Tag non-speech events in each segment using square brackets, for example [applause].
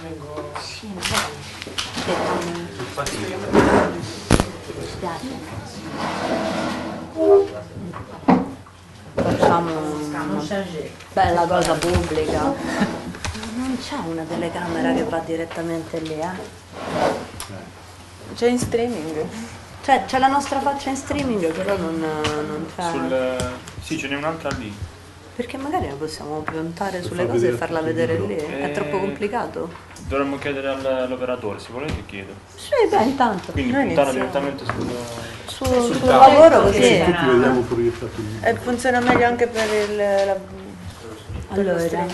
Vengo... Sì, mi spiace. Facciamo una bella cosa pubblica. Non c'è una telecamera che va direttamente lì, eh? C'è in streaming. Cioè, c'è la nostra faccia in streaming, però non, non c'è. Sul... Sì, ce n'è un'altra lì. Perché magari la possiamo piantare sulle cose e farla vedere lì. È Eh, troppo complicato? Dovremmo chiedere al- all'operatore, se volete chiedo. Sì, beh, intanto. Quindi Noi puntare iniziamo. direttamente sul... Sul, sul tavolo. lavoro Sì, così. sì. Tutti vediamo proiettato E funziona meglio anche per il... La... Allora,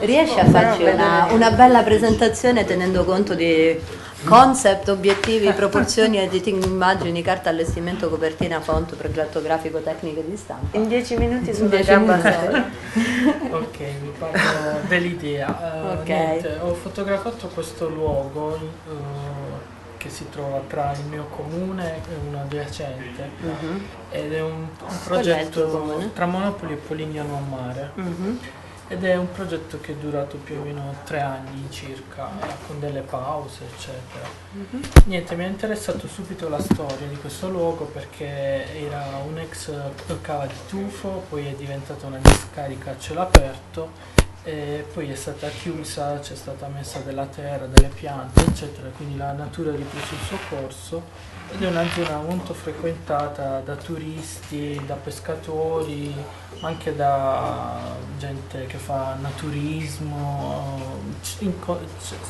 riesci a farci una, una bella presentazione tenendo conto di concept, obiettivi, proporzioni, editing immagini, carta allestimento, copertina, font, progetto grafico, tecniche di stampa? In dieci minuti sono dieci già minuti. abbastanza. [laughs] Ok, vi parlo dell'idea. Eh, Ok. niente, ho fotografato questo luogo eh, che si trova tra il mio comune e uno adiacente Mhm, ed è un, un progetto tra Monopoli e Polignano a Mare mhm. Ed è un progetto che è durato più o meno tre anni circa con delle pause eccetera. Mhm. Niente, mi è interessato subito la storia di questo luogo perché era un ex cava di tufo, poi è diventata una discarica a cielo aperto e poi è stata chiusa, c'è stata messa della terra, delle piante, eccetera, quindi la natura ha ripreso il suo corso ed è una zona molto frequentata da turisti, da pescatori, ma anche da gente che fa naturismo.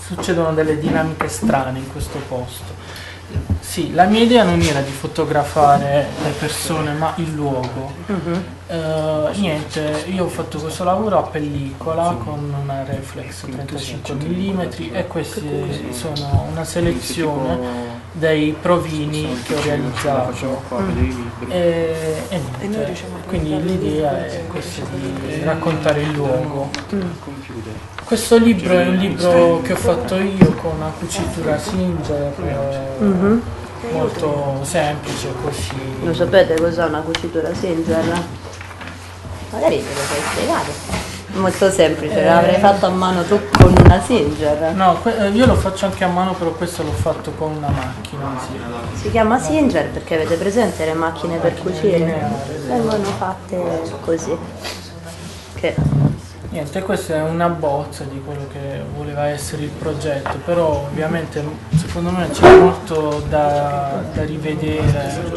Succedono delle dinamiche strane in questo posto. Sì, la mia idea non era di fotografare le persone, ma il luogo. Eh, niente, io ho fatto questo lavoro a pellicola con una reflex 35 mm e questi sono una selezione dei provini che ho realizzato. E, e niente, quindi l'idea è questa di raccontare il luogo. Questo libro è un libro che ho fatto io con una cucitura Singer, Mhm. molto semplice così. Lo sapete cos'è una cucitura Singer? Magari te lo puoi spiegare. Molto semplice, Eh. l'avrei fatto a mano tu con una Singer. No, eh, io lo faccio anche a mano, però questo l'ho fatto con una macchina. Sì. Si chiama Singer perché avete presente le macchine per cucire? Vengono fatte così. Che Niente, questa è una bozza di quello che voleva essere il progetto, però ovviamente secondo me c'è molto da, da rivedere.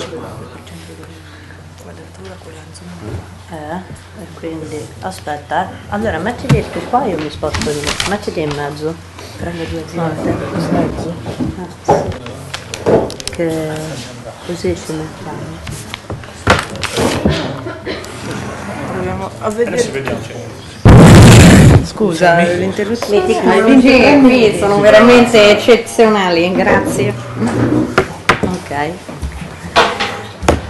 Eh, e quindi aspetta, eh. Allora mettiti tu qua, io mi sposto lì. Mettiti in mezzo. Prendo due volte. In mezzo? sì. Che così ci mettiamo. Proviamo a Adesso vedere. vediamo. Scusa, l'interruzione. Regie qui sono veramente eccezionali, grazie. Ok.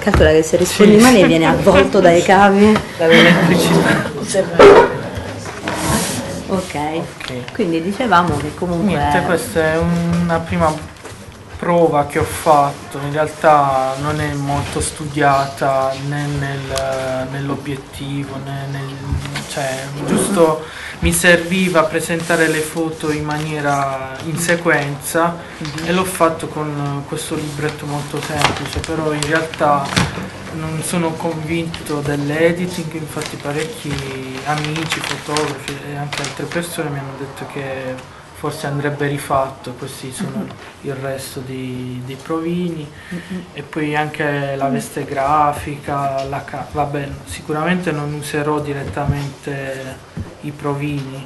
Calcola che se rispondi male viene avvolto dai cavi. Dall'elettricità. Ok. Quindi dicevamo che comunque Niente, questa è una prima prova che ho fatto, in realtà non è molto studiata né nel- nell'obiettivo né nel... cioè giusto mi serviva presentare le foto in maniera in sequenza e l'ho fatto con questo libretto molto semplice, però in realtà non sono convinto dell'editing, infatti parecchi amici, fotografi e anche altre persone mi hanno detto che forse andrebbe rifatto, questi sono il resto di- dei provini e poi anche la veste grafica, la ca- vabbè sicuramente non userò direttamente i provini,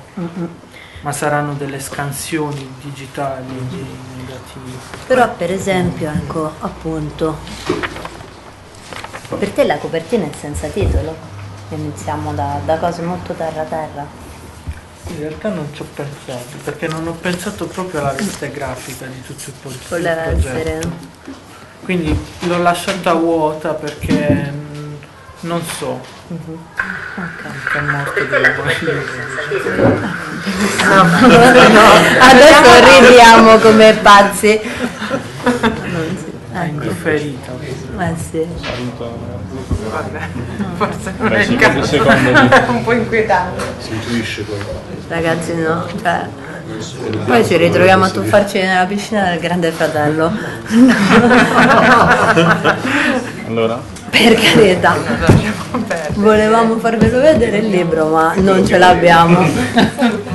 ma saranno delle scansioni digitali di negativi. Però per esempio, ecco, appunto, per te la copertina è senza titolo. Iniziamo da, da cose molto terra terra. In realtà non ci ho pensato, perché non ho pensato proprio alla veste grafica di tutto il, pro- il Voleva progetto. essere. Quindi l'ho lasciata vuota perché mm, non so. Che è morto di [laughs] Adesso ridiamo come pazzi. [laughs] Non si- È indifferita. Eh sì. Vabbè, forse non Beh, è il caso. [laughs] un po' inquietante. Si intuisce poi. Ragazzi no, cioè, poi ci ritroviamo a tuffarci nella piscina del grande fratello. [laughs] Allora? Per carità. Volevamo farvelo vedere il libro, ma non ce l'abbiamo.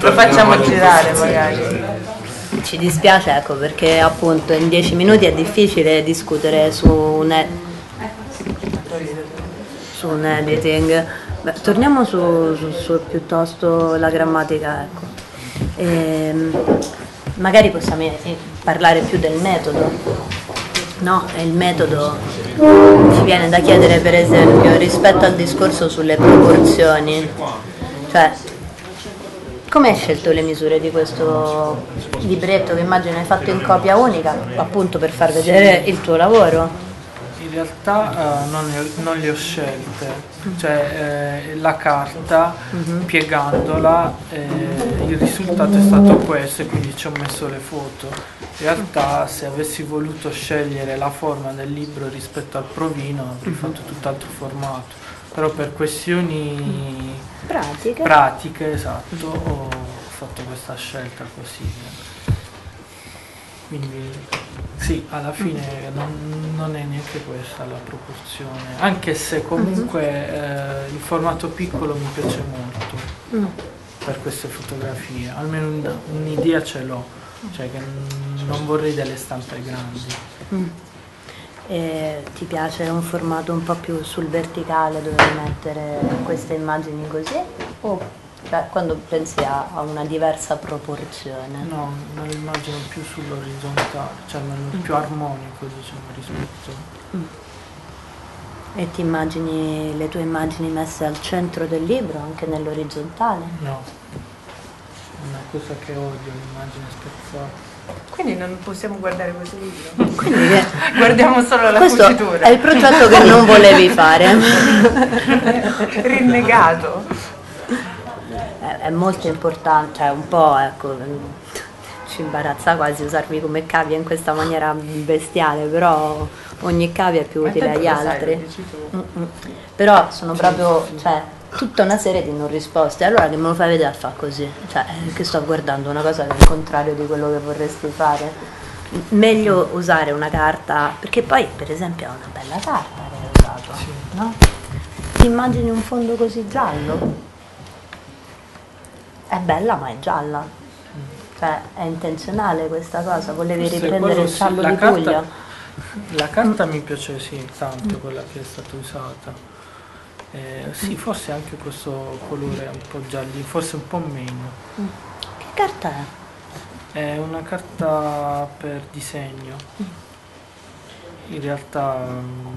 Lo facciamo girare magari. Ci dispiace, ecco, perché appunto in dieci minuti è difficile discutere su un, e- su un editing. Beh, torniamo su, su- su piuttosto la grammatica, ecco. Ehm, magari possiamo eh, parlare più del metodo. No, e il metodo ci viene da chiedere per esempio rispetto al discorso sulle proporzioni. Cioè, come hai scelto le misure di questo libretto che immagino hai fatto in copia unica, appunto per far vedere il tuo lavoro? In realtà eh, non, ho- non le ho scelte, cioè eh, la carta piegandola eh, il risultato è stato questo e quindi ci ho messo le foto. In realtà se avessi voluto scegliere la forma del libro rispetto al provino avrei fatto tutt'altro formato, però per questioni Pratica. pratiche, esatto, ho fatto questa scelta così. Quindi sì, alla fine non, non è neanche questa la proporzione, anche se comunque eh, il formato piccolo mi piace molto per queste fotografie, almeno un- un'idea ce l'ho, cioè che non vorrei delle stampe grandi. E ti piace un formato un po' più sul verticale dove mettere queste immagini così? O cioè, quando pensi a, a una diversa proporzione? No, me lo immagino più sull'orizzontale, cioè almeno più armonico diciamo rispetto. E ti immagini le tue immagini messe al centro del libro, anche nell'orizzontale? No, è una cosa che odio, l'immagine spezzata. Quindi non possiamo guardare questo. [laughs] Quindi che- Guardiamo solo la questo cucitura. è il progetto che non volevi fare. [laughs] Rinnegato. è, è molto importante, cioè un po' ecco, ci imbarazza quasi usarvi come cavia in questa maniera bestiale, però ogni cavia è più utile agli sai, altri. tu. Mm-mm. Però sono proprio, cioè, tutta una serie di non risposte. Allora che me lo fai vedere a fare così? Cioè, eh, che sto guardando una cosa che è il contrario di quello che vorresti fare. Meglio usare una carta, perché poi per esempio è una bella carta che hai usato, no? Ti immagini un fondo così giallo? È bella ma è gialla. Cioè, è intenzionale questa cosa, volevi Forse riprendere il sì, giallo la di carta- Puglia? La carta mi piace sì, tanto quella che è stata usata. Eh, sì, forse anche questo colore un po' gialli, forse un po' meno. Che carta è? È una carta per disegno. In realtà mm,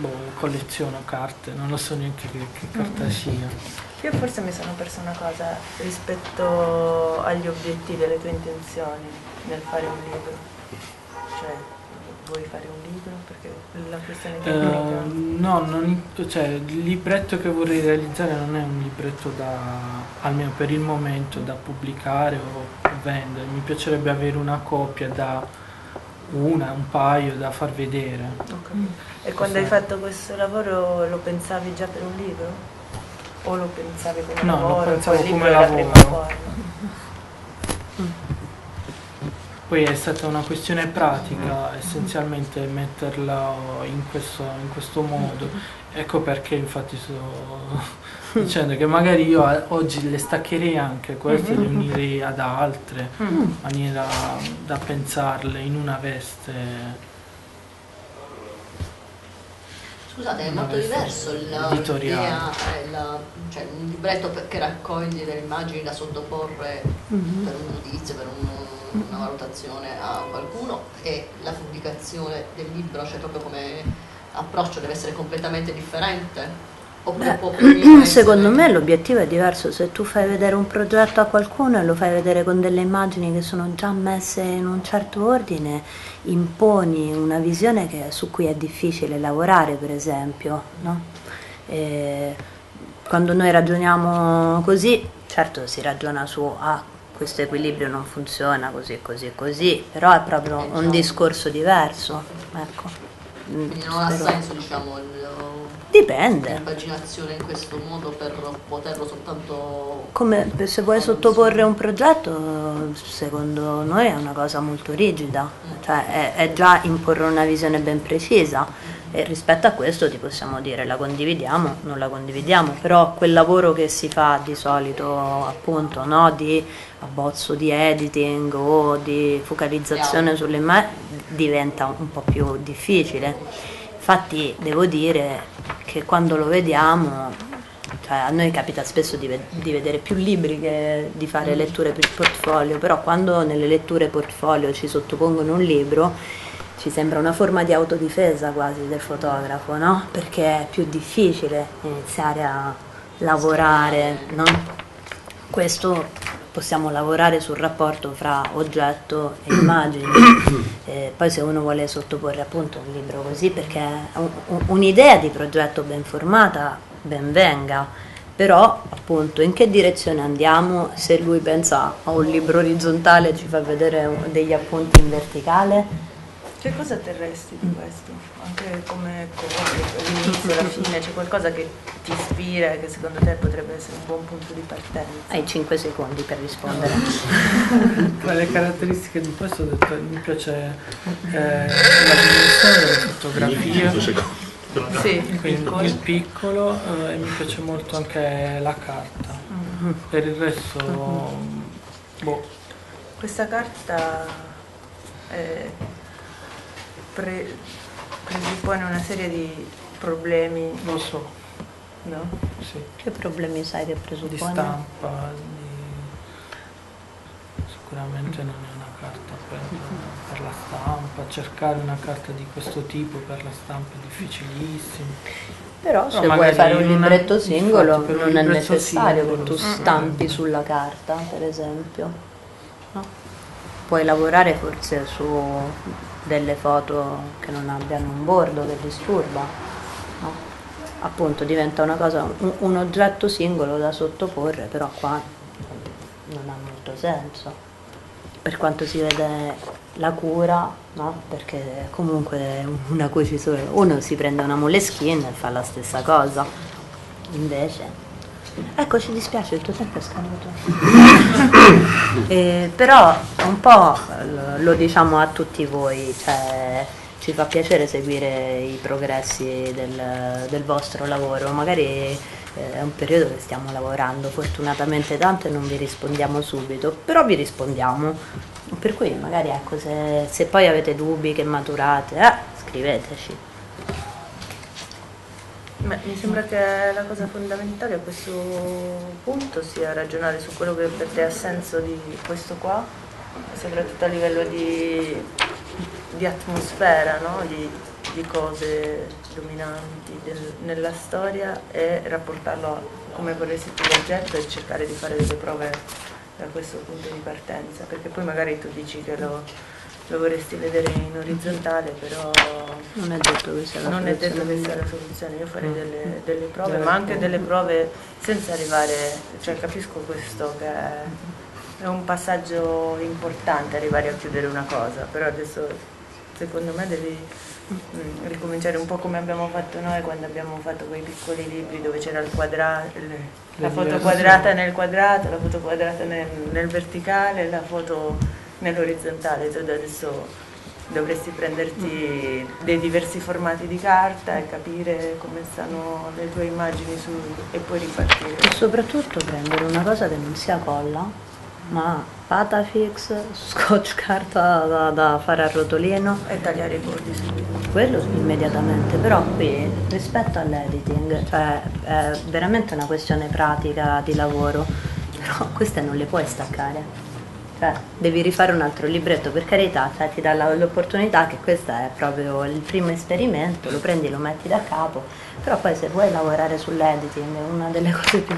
boh, colleziono carte, non lo so neanche che, che carta sia. Io forse mi sono persa una cosa rispetto agli obiettivi, alle tue intenzioni nel fare un libro. Cioè, vuoi fare un libro? Perché la questione Eh, tecnica... no, non- cioè, il libretto che vorrei realizzare non è un libretto da, almeno per il momento, da pubblicare o vendere. Mi piacerebbe avere una copia da una, un paio da far vedere. Ho capito. E quando hai fatto questo lavoro lo pensavi già per un libro? O lo pensavi come No, lo lavoro? pensavo poi il libro come è la lavoro. prima forma? Poi è stata una questione pratica, essenzialmente metterla in questo, in questo modo. Ecco perché infatti sto [laughs] dicendo che magari io a- oggi le staccherei anche queste, le unirei ad altre, in maniera da pensarle in una veste. Scusate, è molto diverso il- editoriale. l'idea, eh, cioè un libretto che raccoglie delle immagini da sottoporre Mhm. per un giudizio, per un- una valutazione a qualcuno e la pubblicazione del libro, cioè proprio come approccio deve essere completamente differente? Essere- [clears throat] Secondo me l'obiettivo è diverso, se tu fai vedere un progetto a qualcuno e lo fai vedere con delle immagini che sono già messe in un certo ordine, imponi una visione che- su cui è difficile lavorare, per esempio. no? E quando noi ragioniamo così, certo si ragiona su ah, questo equilibrio non funziona così, così, così, però è proprio Eh, un discorso diverso. Ecco. Mm, non ha senso, diciamo, il- Dipende. l'impaginazione in questo modo per poterlo soltanto Come se vuoi sottoporre un progetto, secondo noi è una cosa molto rigida, cioè è, è già imporre una visione ben precisa e rispetto a questo ti possiamo dire la condividiamo, non la condividiamo, però quel lavoro che si fa di solito appunto no, di abbozzo di editing o di focalizzazione sulle immagini diventa un po' più difficile. Infatti devo dire che quando lo vediamo cioè, a noi capita spesso di, ve- di vedere più libri che di fare letture per portfolio, però quando nelle letture portfolio ci sottopongono un libro ci sembra una forma di autodifesa quasi del fotografo, no? Perché è più difficile iniziare a lavorare, no? Questo possiamo lavorare sul rapporto fra oggetto e immagini. [coughs] Eh, poi se uno vuole sottoporre appunto un libro così, perché un- un- un'idea di progetto ben formata ben venga, però appunto in che direzione andiamo se lui pensa a un libro orizzontale e ci fa vedere degli appunti in verticale? Che cosa terresti di questo? Anche come l'inizio, la fine, c'è qualcosa che ti ispira e che secondo te potrebbe essere un buon punto di partenza? Hai 5 secondi per rispondere. Tra [laughs] le caratteristiche di questo ho detto, mi piace eh, la dimensione delle fotografie, Sì, il quindi piccolo. il piccolo eh, e mi piace molto anche la carta. Mm. Per il resto, boh, Questa carta eh, pre- presuppone una serie di problemi, lo so, no? sì, Che problemi sai che di presuppone? stampa, di- sicuramente non è una carta per, per la stampa, cercare una carta di questo tipo per la stampa è difficilissimo. Però se No, vuoi fare un in una- libretto singolo infatti, non è libretto necessario che singolo, tu sì. stampi sulla carta, per esempio. No? Puoi lavorare forse su delle foto che non abbiano un bordo che disturba. no? Appunto diventa una cosa, un, un oggetto singolo da sottoporre, però qua non ha molto senso. Per quanto si vede la cura, no? Perché comunque una cucitore, uno si prende una moleskin e fa la stessa cosa. Invece. Ecco, ci dispiace, il tuo tempo è scaduto. [coughs] Eh, però un po' lo- diciamo a tutti voi, cioè ci fa piacere seguire i progressi del, del vostro lavoro, magari eh, è un periodo che stiamo lavorando fortunatamente tanto e non vi rispondiamo subito, però vi rispondiamo. Per cui magari ecco, se, se poi avete dubbi che maturate, eh, scriveteci. Beh, mi sembra che la cosa fondamentale a questo punto sia ragionare su quello che per te ha senso di questo qua, soprattutto a livello di, di atmosfera, no? di, di cose dominanti del- nella storia e rapportarlo come vorresti tu l'oggetto e cercare di fare delle prove da questo punto di partenza, perché poi magari tu dici che lo, lo vorresti vedere in orizzontale, però Non è detto che sia la non è detto soluzione. che sia la soluzione, io Mm. farei delle, delle prove, ma anche delle prove senza arrivare, cioè capisco questo che è, è un passaggio importante arrivare a chiudere una cosa, però adesso secondo me devi mm, ricominciare un po' come abbiamo fatto noi quando abbiamo fatto quei piccoli libri dove c'era il quadrato, la foto quadrata nel quadrato, la foto quadrata nel, nel verticale, la foto nell'orizzontale, tu adesso dovresti prenderti dei diversi formati di carta e capire come stanno le tue immagini su, e poi ripartire. E soprattutto prendere una cosa che non sia colla, ma patafix, scotch carta da, da fare a rotolino, E tagliare i bordi subito. quello immediatamente, però qui rispetto all'editing, cioè è veramente una questione pratica di lavoro, però queste non le puoi staccare. Cioè, devi rifare un altro libretto, per carità, cioè, ti dà l'opportunità che questo è proprio il primo esperimento, lo prendi, lo metti da capo, però poi se vuoi lavorare sull'editing, una delle [laughs] cose più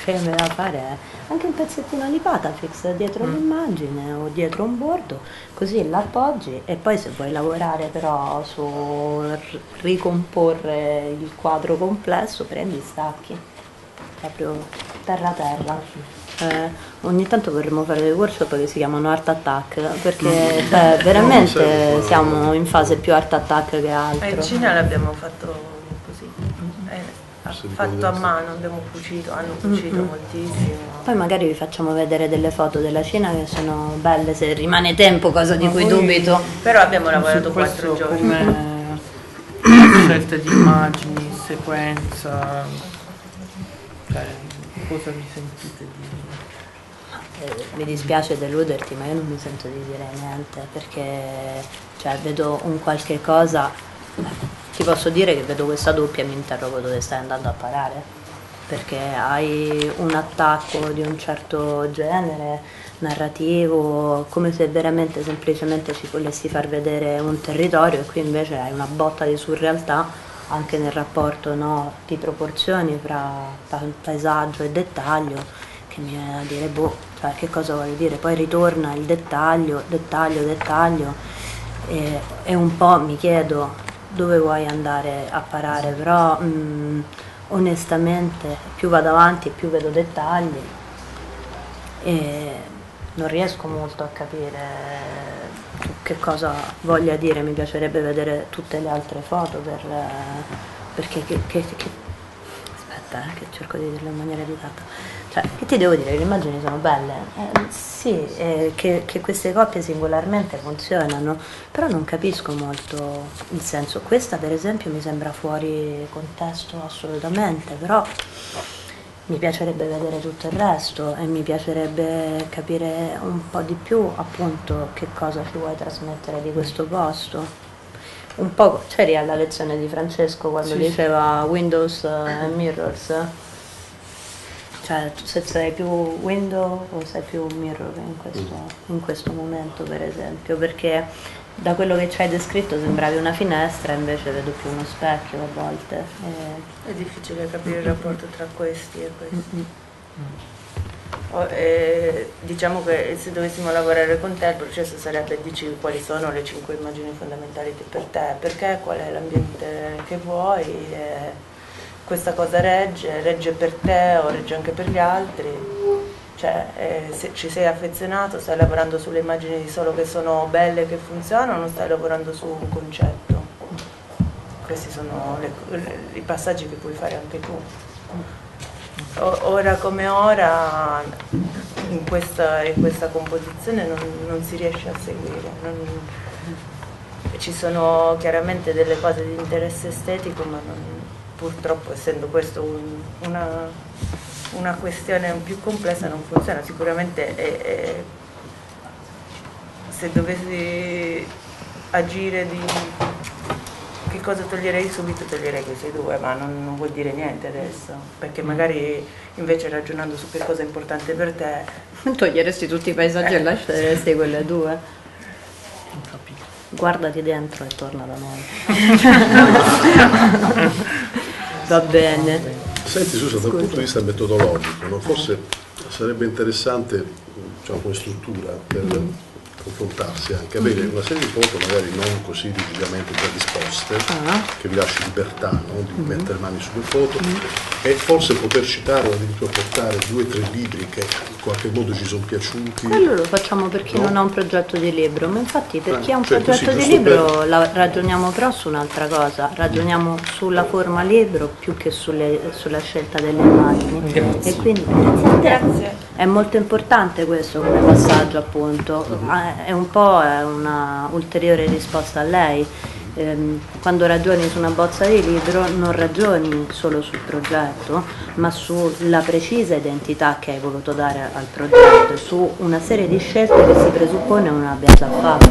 sceme da fare è anche un pezzettino di patafix dietro l'immagine o dietro un bordo, così l'appoggi e poi se vuoi lavorare però su ricomporre il quadro complesso, prendi stacchi, proprio terra terra. Cioè, ogni tanto vorremmo fare dei workshop che si chiamano Art Attack, perché cioè, [laughs] veramente siamo in fase più Art Attack che altro. E in Cina l'abbiamo fatto così, eh, fatto a mano, abbiamo cucito, hanno cucito Mm-mm. moltissimo. Poi magari vi facciamo vedere delle foto della Cina che sono belle se rimane tempo, cosa di Ma cui dubito. Però abbiamo lavorato quattro giorni. come [coughs] scelte di immagini, sequenza, cioè cosa vi sentite di... Eh, mi dispiace deluderti, ma io non mi sento di dire niente perché cioè, vedo un qualche cosa. Ti posso dire che vedo questa doppia e mi interrogo dove stai andando a parare. Perché hai un attacco di un certo genere narrativo, come se veramente semplicemente ci volessi far vedere un territorio e qui invece hai una botta di surrealtà anche nel rapporto no, di proporzioni fra pa- paesaggio e dettaglio che mi viene da dire boh, cioè che cosa vuoi dire? Poi ritorna il dettaglio, dettaglio, dettaglio e, e un po' mi chiedo dove vuoi andare a parare, però mm, onestamente più vado avanti più vedo dettagli e non riesco molto a capire che cosa voglia dire, mi piacerebbe vedere tutte le altre foto per, perché che, che- che- aspetta eh, che cerco di dirlo in maniera educata cioè che ti devo dire le immagini sono belle Eh, sì eh, che, che queste coppie singolarmente funzionano però non capisco molto il senso questa per esempio mi sembra fuori contesto assolutamente però mi piacerebbe vedere tutto il resto e mi piacerebbe capire un po' di più appunto che cosa ci vuoi trasmettere di questo posto. Un po' c'eri alla lezione di Francesco quando Sì, diceva Windows e Mirrors? Cioè tu se sei più window o sei più mirror in questo, in questo momento per esempio? Perché da quello che ci hai descritto sembravi una finestra invece vedo più uno specchio a volte. E- È difficile capire il rapporto tra questi e questi. O- eh, diciamo che se dovessimo lavorare con te il processo sarebbe dici quali sono le cinque immagini fondamentali per te, perché, qual è l'ambiente che vuoi, eh, questa cosa regge, regge per te o regge anche per gli altri. Cioè, eh, se ci sei affezionato, stai lavorando sulle immagini solo che sono belle, che funzionano, o stai lavorando su un concetto. Questi sono le- le- i passaggi che puoi fare anche tu. O- ora come ora, in questa, in questa composizione non, non si riesce a seguire. non- ci sono chiaramente delle cose di interesse estetico, ma non- purtroppo essendo questo un- una, una questione più complessa non funziona. Sicuramente è- è- se dovessi agire di che cosa toglierei subito toglierei questi due, ma non, non vuol dire niente adesso, perché magari invece ragionando su che cosa è importante per te, [laughs] Toglieresti tutti i paesaggi e lasceresti quelle due. Guardati dentro e torna da noi. [laughs] [laughs] Va bene. Senti Susa, dal punto di vista metodologico, no? forse sarebbe interessante diciamo, come struttura per confrontarsi anche, avere una serie di foto magari non così rigidamente già disposte, Ah. che vi lasci libertà no? di mettere mani sulle foto e forse poter citare o addirittura portare due o tre libri che in qualche modo ci sono piaciuti. Quello lo facciamo per chi No. non ha un progetto di libro, ma infatti per Eh, chi ha un cioè, progetto così, di libro la- ragioniamo però su un'altra cosa, ragioniamo sulla forma libro più che sulle- sulla scelta delle immagini. Grazie. E quindi grazie. È molto importante questo come passaggio appunto, Ah, è un po' è una ulteriore risposta a lei. Ehm, Quando ragioni su una bozza di libro non ragioni solo sul progetto, ma sulla precisa identità che hai voluto dare al progetto su una serie di scelte che si presuppone non abbia già fatto,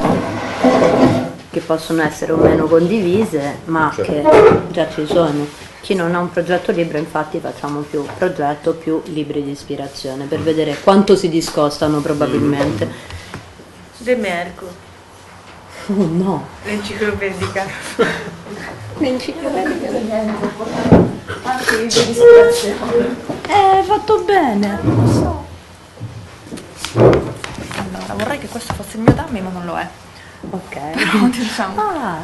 che possono essere o meno condivise, ma che già ci sono. Chi non ha un progetto libro, infatti, facciamo più progetto, più libri di ispirazione per vedere quanto si discostano probabilmente. De Merco, Oh no! l'enciclopedica. [laughs] Eh, hai fatto bene! Allora, vorrei che questo fosse il mio dammi, ma non lo è. Ok. Però, [laughs] diciamo, Ah,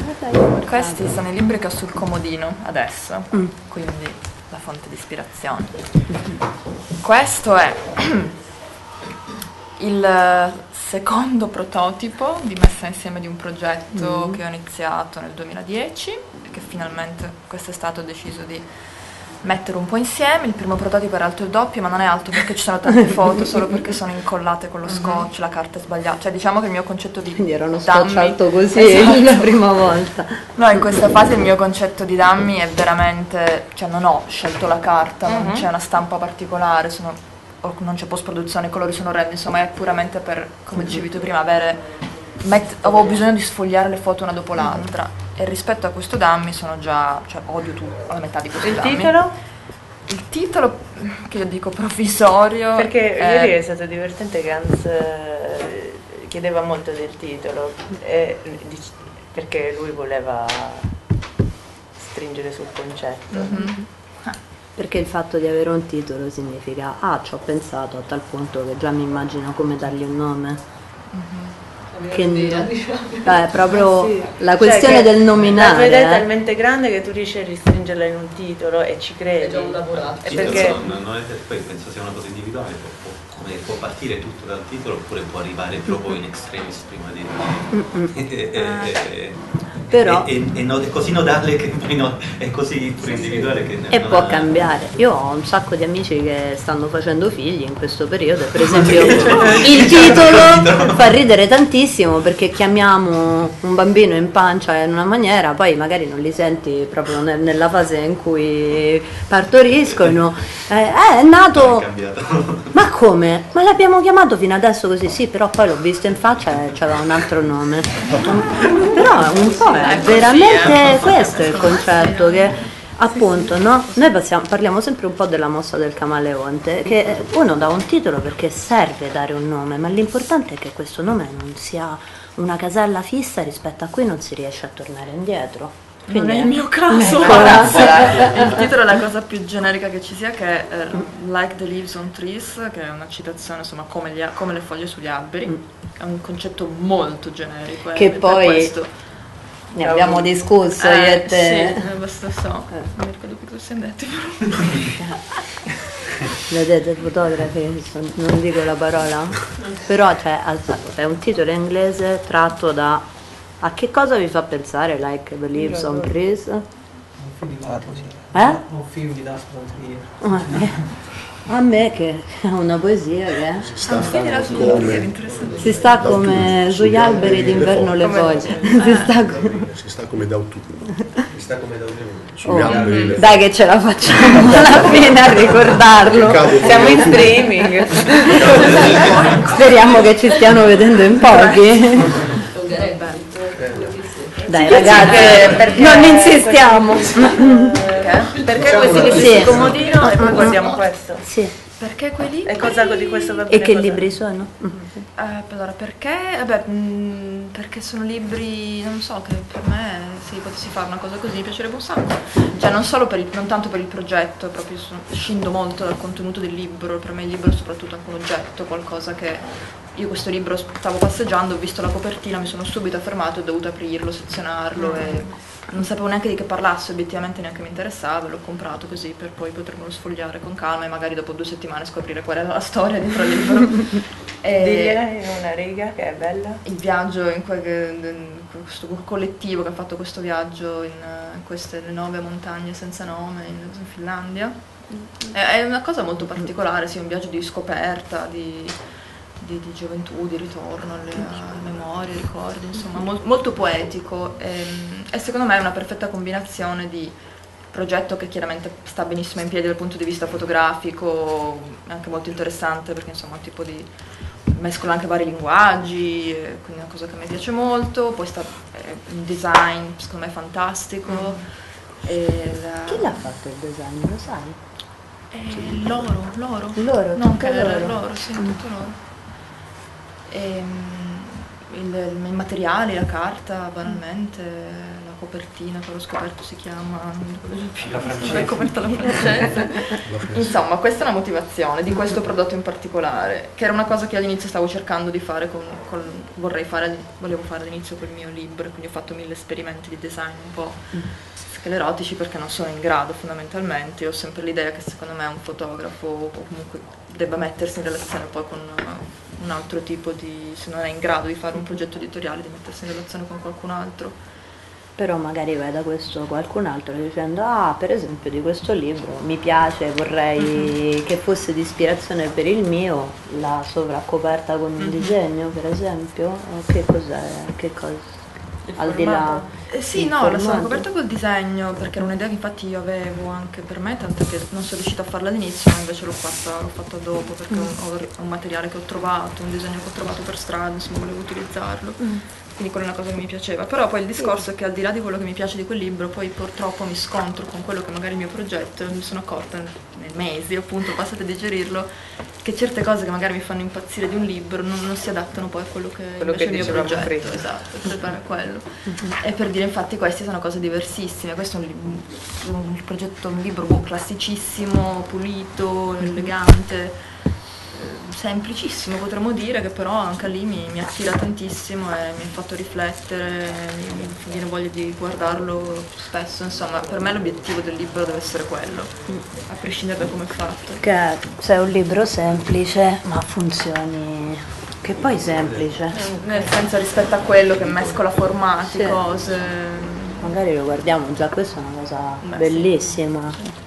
questi sono i libri che ho sul comodino adesso, Mm. quindi la fonte di ispirazione. Questo è [clears throat] il secondo prototipo di messa insieme di un progetto Mm. che ho iniziato nel 2010 e che finalmente quest'estate ho deciso di mettere un po' insieme. Il primo prototipo era alto il doppio, ma non è alto perché ci sono tante [laughs] foto, solo perché sono incollate con lo scotch, la carta è sbagliata. Cioè diciamo che il mio concetto di Quindi era uno scotch così Esatto. la prima volta. No, in questa fase il mio concetto di dummy è veramente, cioè non ho scelto la carta, non c'è una stampa particolare, sono- o non c'è post produzione, i colori sono orrendi, insomma è puramente per, come dicevi tu prima, avere, met- avevo bisogno di sfogliare le foto una dopo l'altra e rispetto a questo dummy sono già, cioè odio tu la metà di questo Il dummy. titolo? Il titolo, che io dico provvisorio, Perché è- ieri è stato divertente che Hans eh, chiedeva molto del titolo e perché lui voleva stringere sul concetto. Mhm. Perché il fatto di avere un titolo significa, ah, ci ho pensato a tal punto che già mi immagino come dargli un nome. Che Idea, no- diciamo. Eh, proprio [laughs] Sì. la questione Cioè del La nominare. idea è eh. talmente grande che tu riesci a ristringerla in un titolo e ci credi. È già un lavorato. E Sì, perché non, non è, poi penso sia una cosa individuale, può, può- come può partire tutto dal titolo oppure può arrivare proprio in extremis prima di... [laughs] Però- e- e- e no- così nodarle che [laughs] poi no- è così pure individuale che E può ha- cambiare. Io ho un sacco di amici che stanno facendo figli in questo periodo per esempio il titolo fa ridere tantissimo perché chiamiamo un bambino in pancia in una maniera, poi magari non li senti proprio ne- nella fase in cui partoriscono. [laughs] Eh, eh, è nato... [laughs] Ma come? Ma l'abbiamo chiamato fino adesso così? Sì, però poi l'ho visto in faccia e c'aveva un altro nome. Però un po' è veramente questo il concetto che appunto no? Noi passiamo- parliamo sempre un po' della mossa del camaleonte, che uno dà un titolo perché serve dare un nome, ma l'importante è che questo nome non sia una casella fissa rispetto a cui non si riesce a tornare indietro. Non Quindi è il mio caso. Eccola. [laughs] il titolo è la cosa più generica che ci sia, che è eh, Like the Leaves on Trees, che è una citazione, insomma, come, gli come le foglie sugli alberi. È un concetto molto generico. Che e per poi- questo- Ne abbiamo discusso io e Eh, te. Sì, eh, questo so. Non mi ricordo più cosa siamo detti. Vedete fotografi, non dico la parola, però cioè, è un titolo inglese tratto da... A che cosa vi fa pensare Like the Leaves on Trees? Un film di Darko, sì. Eh? Un film di Darko von Trier. A me che è una poesia che Si sta come, [laughs] si sta come sugli alberi d'inverno le foglie, si sta come... si sta come d'autunno. Mi sta come da le- Dai che ce la facciamo [laughs] alla fine a ricordarlo. Siamo in streaming. Speriamo che ci stiano vedendo in pochi. Dai ragazzi, non insistiamo. Perché? Perché questi libri Sì. sul comodino e poi guardiamo questo. Sì. Perché quei libri? E cosa di questo va E bene? che cosa- libri sono? Eh, allora, perché? Vabbè, mm, perché sono libri, non so, che per me se potessi fare una cosa così mi piacerebbe un sacco. Cioè, non solo per il, non tanto per il progetto, proprio sono- scindo molto dal contenuto del libro, per me il libro è soprattutto anche un oggetto, qualcosa che io questo libro stavo passeggiando, ho visto la copertina, mi sono subito fermato, ho dovuto aprirlo, sezionarlo e non sapevo neanche di che parlasse, obiettivamente neanche mi interessava, l'ho comprato così per poi potermelo sfogliare con calma e magari dopo due settimane scoprire qual era la storia dietro il libro. [laughs] E- Digliela in una riga che è bella. il viaggio in, que- in questo collettivo che ha fatto questo viaggio in queste nove montagne senza nome in, in Finlandia. È, è una cosa molto particolare, sì, un viaggio di scoperta, di, di- di gioventù, di ritorno alle, memorie, ricordi, insomma, mol- molto poetico ehm, e, secondo me è una perfetta combinazione di progetto che chiaramente sta benissimo in piedi dal punto di vista fotografico, è anche molto interessante perché insomma un tipo di mescola anche vari linguaggi, eh, quindi è una cosa che a me piace molto, poi sta eh, il design secondo me fantastico. E la- Chi l'ha fatto il design, lo sai? eh, l'oro, l'oro. Loro, era loro. l'oro, sì, tutto l'oro. Ehm, il, il- i materiali, la carta, banalmente, la copertina che ho scoperto si chiama non ricordo più, La francese. la coperta francese. [laughs] La frase. Insomma, questa è una motivazione di questo prodotto in particolare, che era una cosa che all'inizio stavo cercando di fare con, con- vorrei fare, volevo fare all'inizio col mio libro, quindi ho fatto mille esperimenti di design un po' sclerotici perché non sono in grado fondamentalmente, ho sempre l'idea che secondo me un fotografo comunque debba mettersi in relazione poi con un altro tipo di, se non è in grado di fare un progetto editoriale, di mettersi in relazione con qualcun altro. Però magari vai da questo qualcun altro dicendo ah per esempio di questo libro mi piace, vorrei mm-hmm. che fosse di ispirazione per il mio, la sovraccoperta con un mm-hmm. disegno per esempio, che cos'è? Che cosa? Al di là sì, no, la sono coperta col disegno perché era un'idea che infatti io avevo anche per me, tanto che non sono riuscita a farla all'inizio, ma invece l'ho fatta, l'ho fatta dopo perché mm. ho, un materiale che ho trovato, un disegno che ho trovato per strada, insomma volevo utilizzarlo. Mm quindi quella è una cosa che mi piaceva. Però poi il discorso è che al di là di quello che mi piace di quel libro, poi purtroppo mi scontro con quello che magari è il mio progetto e mi sono accorta nei mesi, appunto, passate a digerirlo, che certe cose che magari mi fanno impazzire di un libro non, non si adattano poi a quello che quello invece che è il mio progetto. Prima. Esatto, per quello. Uh-huh. E per dire infatti queste sono cose diversissime. Questo è un, un progetto, un libro classicissimo, pulito, elegante semplicissimo potremmo dire che però anche lì mi, mi, attira tantissimo e mi ha fatto riflettere, mi, mi viene voglia di guardarlo spesso, insomma per me l'obiettivo del libro deve essere quello, a prescindere da come è fatto. Che c'è un libro semplice ma funzioni che poi semplice. Nel senso rispetto a quello che mescola formati, sì. cose. Magari lo guardiamo, già questa è una cosa Beh, bellissima. Sì.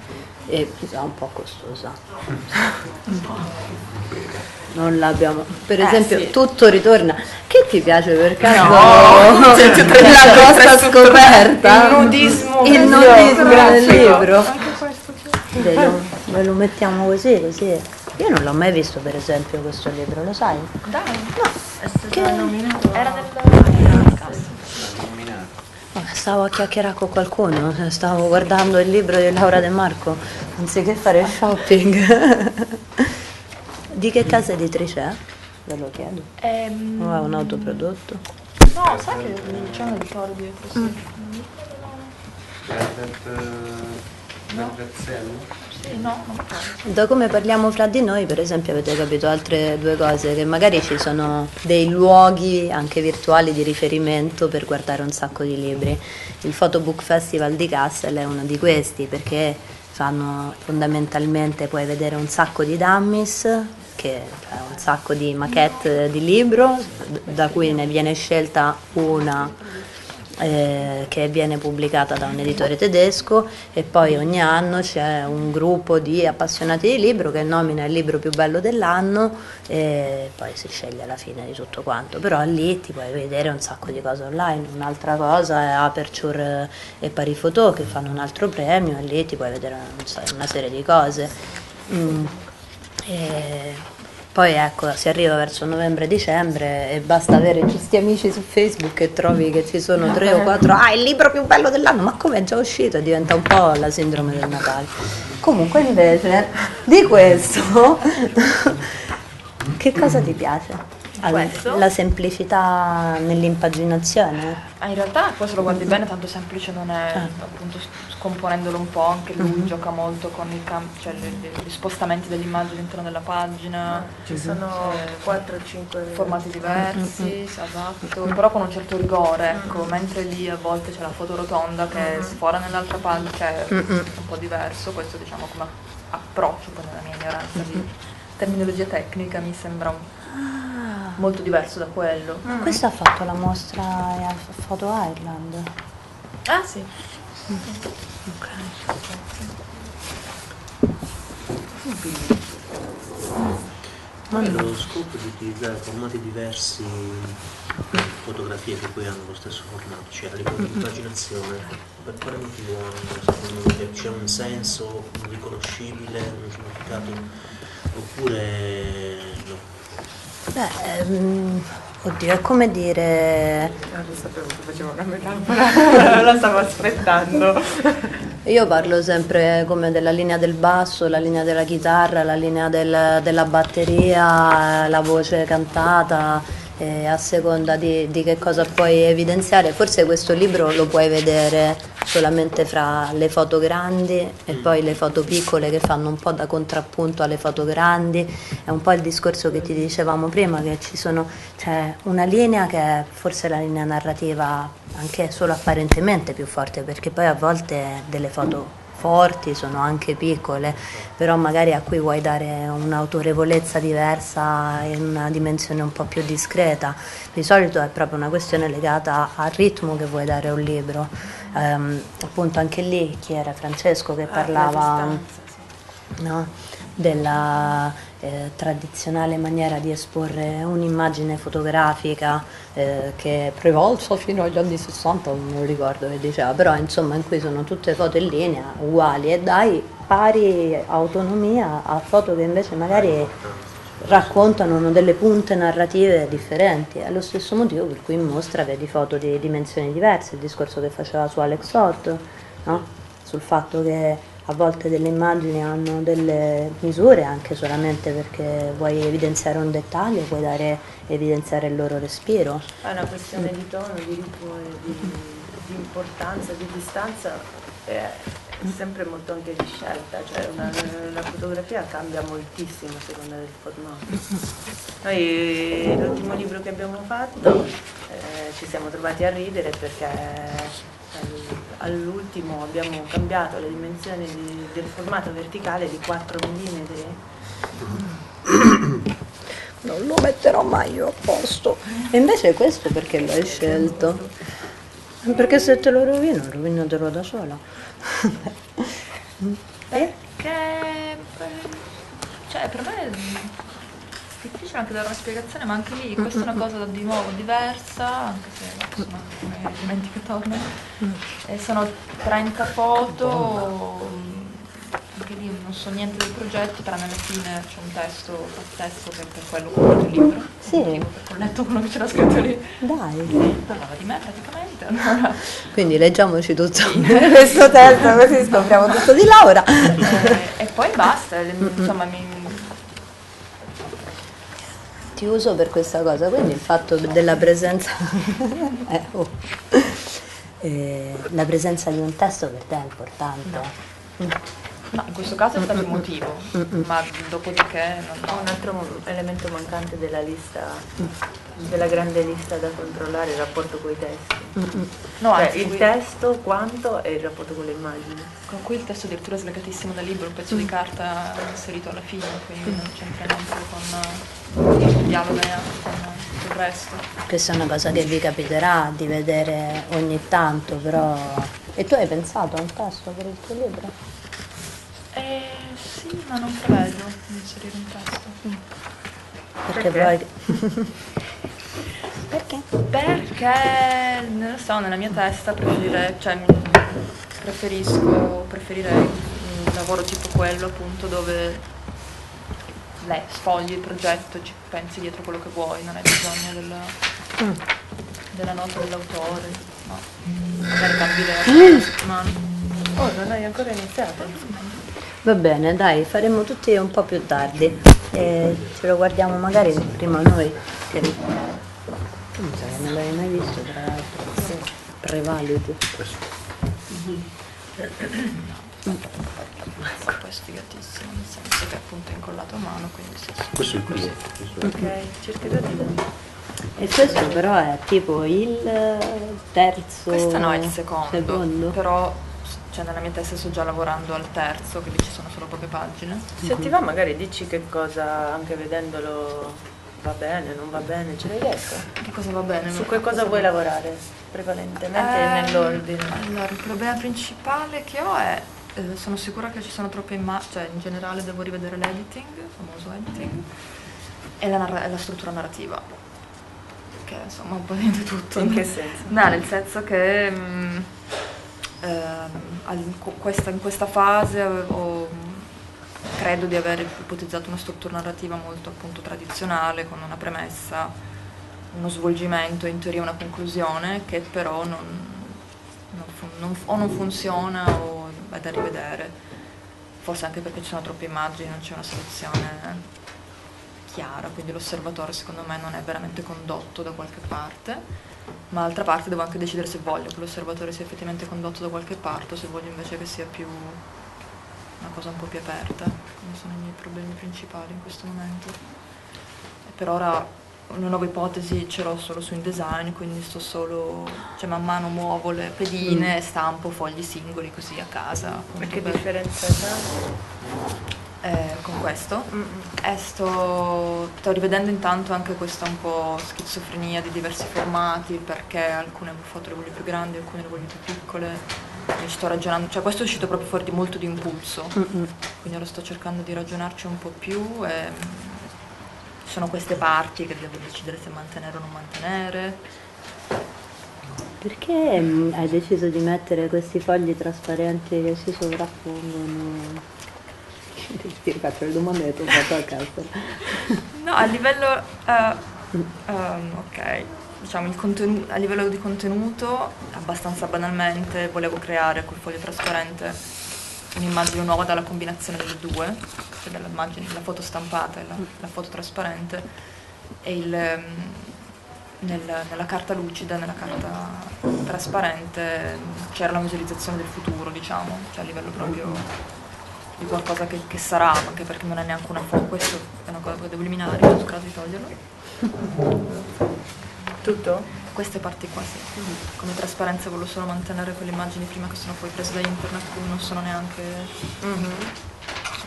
E chissà un po' costosa. [laughs] un po' non l'abbiamo. Per eh, esempio, sì. tutto ritorna. Che ti piace per caso? [laughs] No, la costa scoperta? Il nudismo, il nudismo del libro. Ve lo, ve lo mettiamo così, così. Io non l'ho mai visto per esempio questo libro, lo sai? Dai, no. È stato che... nominato. Era del Stavo a chiacchierare con qualcuno, stavo guardando il libro di Laura De Marco, anziché fare shopping. [laughs] Di che casa editrice è? Ve lo chiedo. Ehm... O è un autoprodotto? No, sai che non c'è un editore dietro, sì. Mm. Sì, no, da come parliamo fra di noi, per esempio, avete capito altre due cose, che magari ci sono dei luoghi anche virtuali di riferimento per guardare un sacco di libri. Il Photobook Festival di Kassel è uno di questi, perché fanno fondamentalmente, puoi vedere un sacco di dummies che è un sacco di maquette di libro, da cui ne viene scelta una eh, che viene pubblicata da un editore tedesco e poi ogni anno c'è un gruppo di appassionati di libro che nomina il libro più bello dell'anno e poi si sceglie alla fine di tutto quanto, però lì ti puoi vedere un sacco di cose online, un'altra cosa è Aperture e Parifoto che fanno un altro premio e lì ti puoi vedere una serie di cose. Mm. E poi ecco, si arriva verso novembre-dicembre e basta avere questi amici su Facebook e trovi che ci sono tre o quattro, ah il libro più bello dell'anno, ma come è già uscito? Diventa un po' la sindrome del Natale. Comunque invece di questo, [laughs] che cosa ti piace? Questo? La semplicità nell'impaginazione? Ah, in realtà poi se lo guardi bene tanto semplice non è, ah. appunto scomponendolo un po', anche lui mm-hmm. gioca molto con i cam- cioè, gli spostamenti delle immagini all'interno della pagina. Ci sono eh, 4-5 formati diversi, mm-hmm. esatto, però con un certo rigore, ecco, mm-hmm. mentre lì a volte c'è la foto rotonda che sfora nell'altra pagina, cioè è un po' diverso, questo diciamo come approccio, poi nella mia ignoranza di terminologia tecnica mi sembra un molto diverso da quello. Mm. Questo ha fatto la mostra a Photo Island. Ah sì. Ma lo scopo di utilizzare formati diversi fotografie che poi hanno lo stesso formato, cioè a livello di impaginazione, per quale motivo secondo me c'è un senso riconoscibile, un significato, oppure no? Beh, ehm, oddio, è come dire... Non sapevo che facevo una metafora, [laughs] la stavo aspettando. Io parlo sempre come della linea del basso, la linea della chitarra, la linea del, della batteria, la voce cantata, eh, a seconda di, di, che cosa puoi evidenziare. Forse questo libro lo puoi vedere solamente fra le foto grandi e poi le foto piccole che fanno un po' da contrappunto alle foto grandi. È un po' il discorso che ti dicevamo prima, che ci sono, c'è una linea che è forse la linea narrativa anche solo apparentemente più forte, perché poi a volte delle foto forti, sono anche piccole, però magari a cui vuoi dare un'autorevolezza diversa in una dimensione un po' più discreta. Di solito è proprio una questione legata al ritmo che vuoi dare a un libro. Ehm, appunto anche lì chi era Francesco che Ah, la parlava sì. no? della eh, tradizionale maniera di esporre un'immagine fotografica eh, che è prevalsa fino agli anni 60, non ricordo che diceva, però insomma in cui sono tutte foto in linea uguali e dai pari autonomia a foto che invece magari raccontano delle punte narrative differenti. È lo stesso motivo per cui in mostra vedi foto di dimensioni diverse, il discorso che faceva su Alex Hot, no? sul fatto che a volte delle immagini hanno delle misure anche solamente perché vuoi evidenziare un dettaglio, vuoi dare, evidenziare il loro respiro. È una questione di tono, di ritmo, di, di importanza, di distanza, è sempre molto anche di scelta, cioè una- la fotografia cambia moltissimo a seconda del formato. Noi l'ultimo libro che abbiamo fatto eh, ci siamo trovati a ridere perché al- all'ultimo abbiamo cambiato le dimensioni di- del formato verticale di 4 mm Non lo metterò mai io a posto. E invece questo perché l'hai scelto? Perché se te lo rovino, rovinatelo da sola. Perché cioè, per me è difficile anche dare una spiegazione, ma anche lì questa è una cosa di nuovo diversa, anche se insomma come elementi che tornano. E sono 30 foto, anche lì non so niente del progetto, tranne alla fine c'è un testo pazzesco che è per quello che ho fatto il libro. Sì. Ho letto quello che c'era scritto lì. Dai. Parlava di me praticamente. [laughs] Allora, Quindi leggiamoci tutto [laughs] questo testo così scopriamo tutto di Laura. eh, e poi basta, le- insomma mi, Ti uso per questa cosa, quindi il fatto della presenza, [laughs] eh, oh. Eh, la presenza di un testo per te è importante. No, in questo caso è stato emotivo, ma dopodiché non Un altro elemento mancante della lista, della grande lista da controllare il rapporto con i testi. No, Cioè, il qui- testo, quanto e il rapporto con le immagini. con cui il testo addirittura è slegatissimo dal libro, un pezzo di carta inserito alla fine, quindi non c'entra niente con il dialogo neanche con il resto. Questa è una cosa che vi capiterà di vedere ogni tanto, però... E tu hai pensato a un testo per il tuo libro? Eh sì, ma non prevedo di inserire un testo. Perché Perché? poi... Perché? Perché, non lo so, nella mia testa preferirei, cioè, preferisco, preferirei un lavoro tipo quello appunto dove lei sfogli il progetto ci pensi dietro quello che vuoi, non hai bisogno della, della nota dell'autore, no. Magari cambi idea una settimana. Oh, non hai ancora iniziato? Va bene, dai, faremo tutti un po' più tardi. E ce lo guardiamo magari prima noi. Che, che mi sa che non l'avevi mai visto, tra l'altro. Sì. Prevalidi. Ecco, poi è sfigatissimo, nel senso che appunto è incollato a mano, quindi sì, sì. Questo è il questo tuo. Ok, cercherò di... E questo però è tipo il terzo. Questo no, è il secondo, secondo. però cioè, nella mia testa sto già lavorando al terzo, che lì ci sono solo poche pagine. Se ti va magari dici che cosa, anche vedendolo, va bene, non va bene, ce l'hai detto? Che cosa va bene? Su che cosa vuoi lavorare prevalentemente Eh, nell'ordine? Allora, il problema principale che ho è, eh, sono sicura che ci sono troppe immagini, cioè in generale devo rivedere l'editing, il famoso editing, e la, narra- la struttura narrativa, che insomma un po' di tutto. In che senso? No, nel senso che mm, ehm, in questa fase avevo, credo di aver ipotizzato una struttura narrativa molto appunto tradizionale, con una premessa, uno svolgimento, in teoria una conclusione, che però non, non non- o non funziona o è da rivedere. Forse anche perché ci sono troppe immagini, non c'è una selezione chiara, quindi l'osservatore secondo me non è veramente condotto da qualche parte, ma d'altra parte devo anche decidere se voglio che l'osservatore sia effettivamente condotto da qualche parte o se voglio invece che sia più una cosa un po' più aperta, quindi sono i miei problemi principali in questo momento. E per ora una nuova ipotesi ce l'ho solo su InDesign, quindi sto solo, cioè man mano muovo le pedine e stampo fogli singoli così a casa. Ma che per- differenza c'è? Eh, con questo. Sto, sto rivedendo intanto anche questa un po' schizofrenia di diversi formati, perché alcune foto le voglio più grandi, alcune le voglio più piccole. E sto ragionando, cioè questo è uscito proprio fuori di molto di impulso, quindi ora sto cercando di ragionarci un po' più e sono queste parti che devo decidere se mantenere o non mantenere. Perché mm, hai deciso di mettere questi fogli trasparenti che si sovrappongono? Ti faccio le domande che ti ho fatto a casa. No, a livello, eh, ehm, ok, diciamo contenu- a livello di contenuto, abbastanza banalmente, volevo creare col foglio trasparente un'immagine nuova dalla combinazione delle due, cioè dell'immagine, la foto stampata e la, la foto trasparente, e il, ehm, nel- nella carta lucida, nella carta trasparente c'era la visualizzazione del futuro, diciamo, cioè a livello proprio di qualcosa che, che sarà, anche perché non è neanche una foto, questo è una cosa che devo eliminare, scusate di toglierlo. Tutto? Queste parti qua sì. Come trasparenza volevo solo mantenere quelle immagini prima che sono poi prese da internet, quindi non sono neanche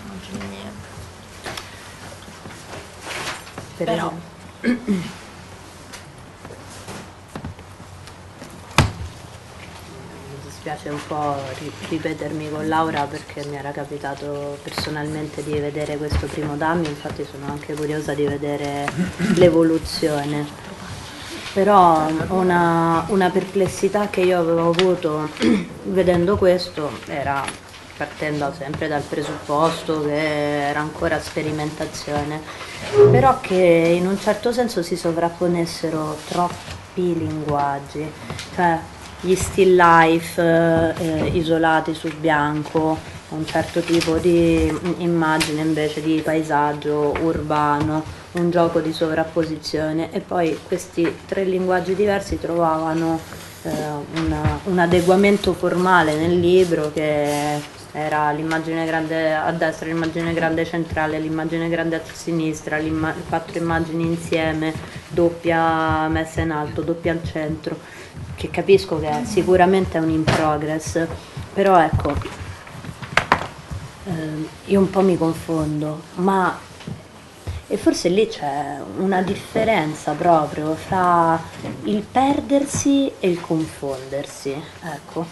immagini mie. Per Però- esempio. Mi dispiace un po' ri- ripetermi con Laura perché mi era capitato personalmente di vedere questo primo Dammi, infatti sono anche curiosa di vedere l'evoluzione. Però una, una perplessità che io avevo avuto [clears throat] vedendo questo era partendo sempre dal presupposto che era ancora sperimentazione, però che in un certo senso si sovrapponessero troppi linguaggi, cioè gli still life eh, isolati su bianco, un certo tipo di immagine invece di paesaggio urbano, un gioco di sovrapposizione. E poi questi tre linguaggi diversi trovavano eh, una- un adeguamento formale nel libro che era l'immagine grande a destra, l'immagine grande centrale, l'immagine grande a sinistra, quattro immagini insieme, doppia messa in alto, doppia al centro, che capisco che sicuramente è un in progress, però ecco, ehm, io un po' mi confondo, ma e forse lì c'è una differenza proprio fra il perdersi e il confondersi. Ecco,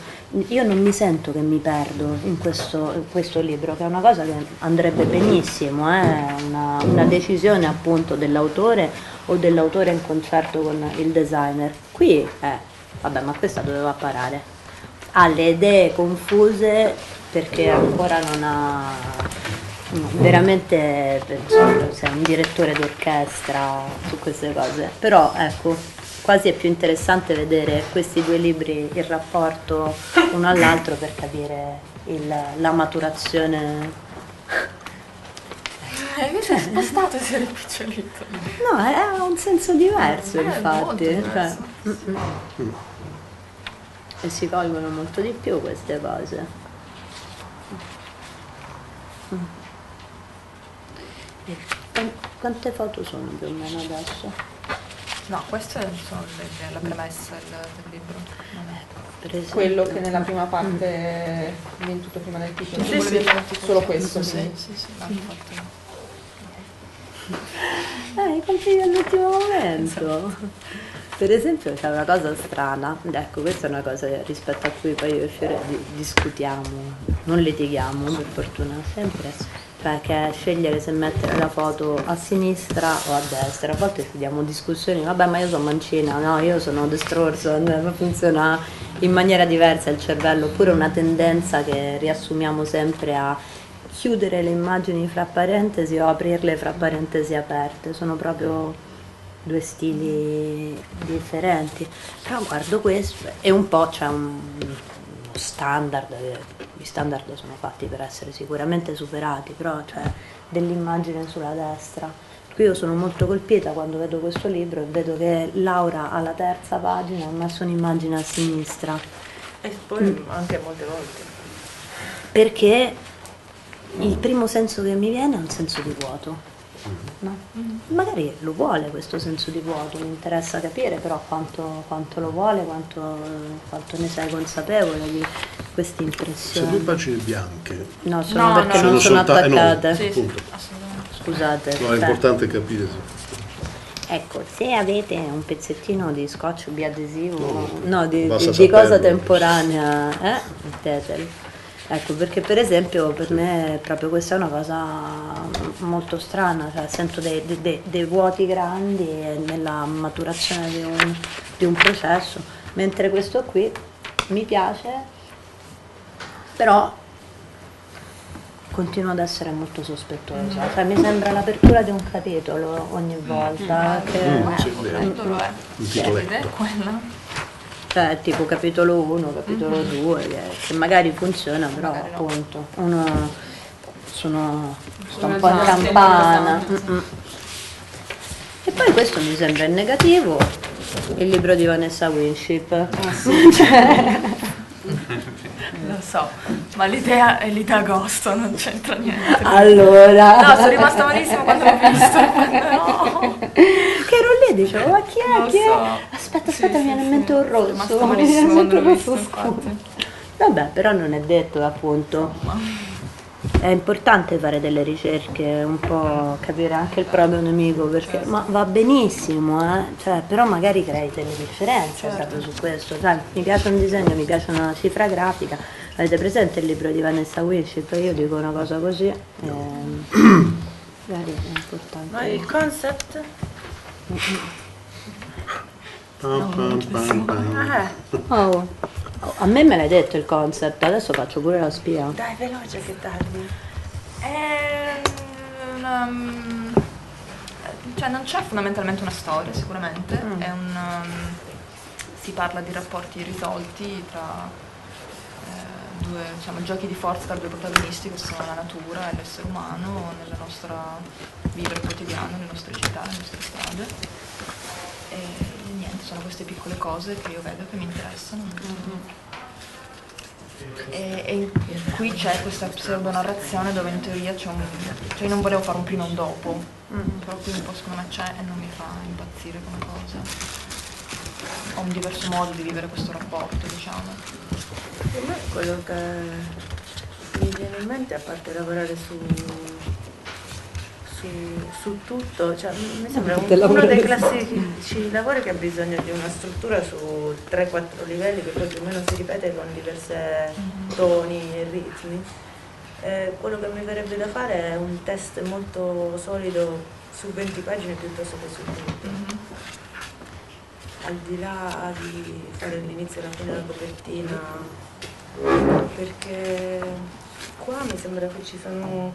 io non mi sento che mi perdo in questo, in questo libro, che è una cosa che andrebbe benissimo, eh, è una, una decisione appunto dell'autore o dell'autore in concerto con il designer. Qui, eh, vabbè, ma questa doveva parare. Ha le idee confuse perché ancora non ha veramente penso sei un direttore d'orchestra su queste cose, però ecco, quasi è più interessante vedere questi due libri in rapporto uno all'altro per capire il- la maturazione. Eh, invece è spostato si è rimpicciolito. No, è- ha un senso diverso Eh, infatti. cioè, diverso. mm, mm. E si colgono molto di più queste cose. Mm. Quan- Quante foto sono più o meno adesso? No, queste sono le- la premessa del, del libro. Non è- Per esempio- Quello che nella prima parte viene tutto prima del titolo. Sì, sì. Solo questo. Sì, sì, sì. Eh, i compiti all'ultimo momento. Per esempio c'è una cosa strana, ecco questa è una cosa rispetto a cui poi io e Fiore di- discutiamo, non litighiamo per fortuna sempre, cioè che è scegliere se mettere la foto a sinistra o a destra. A volte diamo discussioni, vabbè ma io sono mancina, no, io sono destrorso, funziona in maniera diversa il cervello, oppure una tendenza che riassumiamo sempre a chiudere le immagini fra parentesi o aprirle fra parentesi aperte, sono proprio due stili differenti. Però guardo questo e un po' c'è un uno standard, gli standard sono fatti per essere sicuramente superati, però c'è dell'immagine sulla destra. Qui io sono molto colpita quando vedo questo libro e vedo che Laura alla terza pagina ha messo un'immagine a sinistra. E poi anche molte volte. Perché il primo senso che mi viene è un senso di vuoto. No? Magari lo vuole questo senso di vuoto, mi interessa capire però quanto, quanto lo vuole, quanto, quanto ne sei consapevole di queste Se due impressioni. pagine bianche, No, sono No, perché no, non no. sono Sono eh, no. attaccate. Sì, sì. Scusate. no, è cioè- importante capire se... Ecco, se avete un pezzettino di scotch biadesivo, No, no, di, di- di cosa temporanea, eh? mettetelo. Ecco, perché per esempio per me proprio questa è una cosa molto strana, cioè sento dei, dei- dei- dei vuoti grandi nella maturazione di un, di un processo, mentre questo qui mi piace, però continuo ad essere molto sospettosa, cioè mi sembra l'apertura di un capitolo ogni volta, che, Mm, sì, Eh, quello. Un titoletto. è quella. Cioè tipo capitolo 1, capitolo 2, che, che magari funziona, però Magari no. appunto uno sono sta un po' in campana. esatto. Mm-mm. E poi questo mi sembra in negativo, il libro di Vanessa Winship. [laughs] Lo so, ma l'idea è lì d'agosto, non c'entra niente. Allora, No, sono rimasta malissimo quando l'ho visto. [laughs] No. che ero dicevo, ma chi è? Chi è? so. Aspetta, Sì, aspetta, sì, mi viene in sì. mente un rosso. [laughs] mi viene sempre visto, rosso scuro. Vabbè, però non è detto appunto. È importante fare delle ricerche, un po' capire anche il proprio nemico, perché ma va benissimo, eh? Cioè, però magari crei delle differenze proprio su questo. Sai, mi piace un disegno, mi piace una cifra grafica. Avete presente il libro di Vanessa Winship? Io dico una cosa così. ehm, [clears throat] magari è importante. Ma il concept? Oh, oh, a me me l'hai detto il concept, adesso faccio pure la spia. dai, veloce che tardi. È una- mm, cioè non c'è fondamentalmente una storia sicuramente, è un, um, si parla di rapporti irrisolti tra eh, due diciamo, giochi di forza tra due protagonisti che sono la natura e l'essere umano nella nostra vivere quotidiano, nelle nostre città, nelle nostre strade. E niente, sono queste piccole cose che io vedo che mi interessano. E, e qui c'è questa pseudonarrazione dove in teoria c'è un. cioè io non volevo fare un prima e un dopo, però qui un po' secondo me c'è e non mi fa impazzire come cosa. Ho un diverso modo di vivere questo rapporto, diciamo. Per me quello che mi viene in mente, a parte lavorare su, su, su tutto, cioè, mi sembra un- uno dei classici lavori che ha bisogno di una struttura su 3-4 livelli che poi più o meno si ripete con diversi toni e ritmi. Eh, quello che mi verrebbe da fare è un test molto solido su 20 pagine piuttosto che su 20 al di là di fare l'inizio e la fine della copertina, perché qua mi sembra che ci sono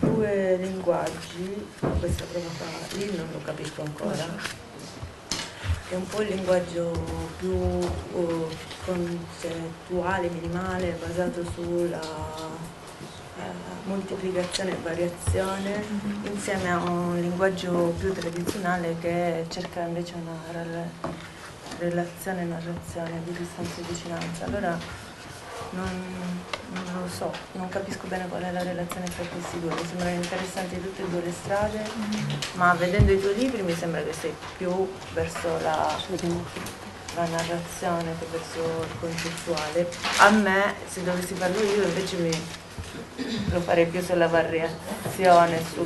due linguaggi, questa prova qua, lì non lo capisco ancora, è un po' il linguaggio più oh, concettuale, minimale, basato sulla eh, moltiplicazione e variazione, insieme a un linguaggio più tradizionale che cerca invece una rel- relazione e narrazione di distanza e vicinanza. Allora non, non lo so, non capisco bene qual è la relazione tra questi due, mi sembrano interessanti tutte e due le strade, ma vedendo i tuoi libri mi sembra che sei più verso la, la narrazione che verso il concettuale. A me, se dovessi farlo io, invece mi, lo farei più sulla variazione, su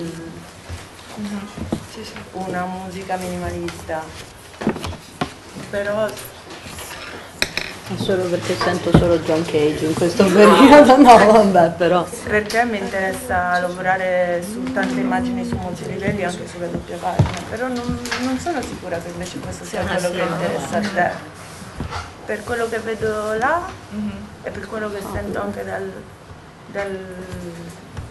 sì. una musica minimalista. Però Solo perché sento solo John Cage in questo periodo, no vabbè però. perché mi interessa lavorare su tante immagini su molti livelli anche sulla doppia pagina, però non, non sono sicura che invece questo sia quello che interessa a te. Per quello che vedo là e per quello che sento anche dal, dal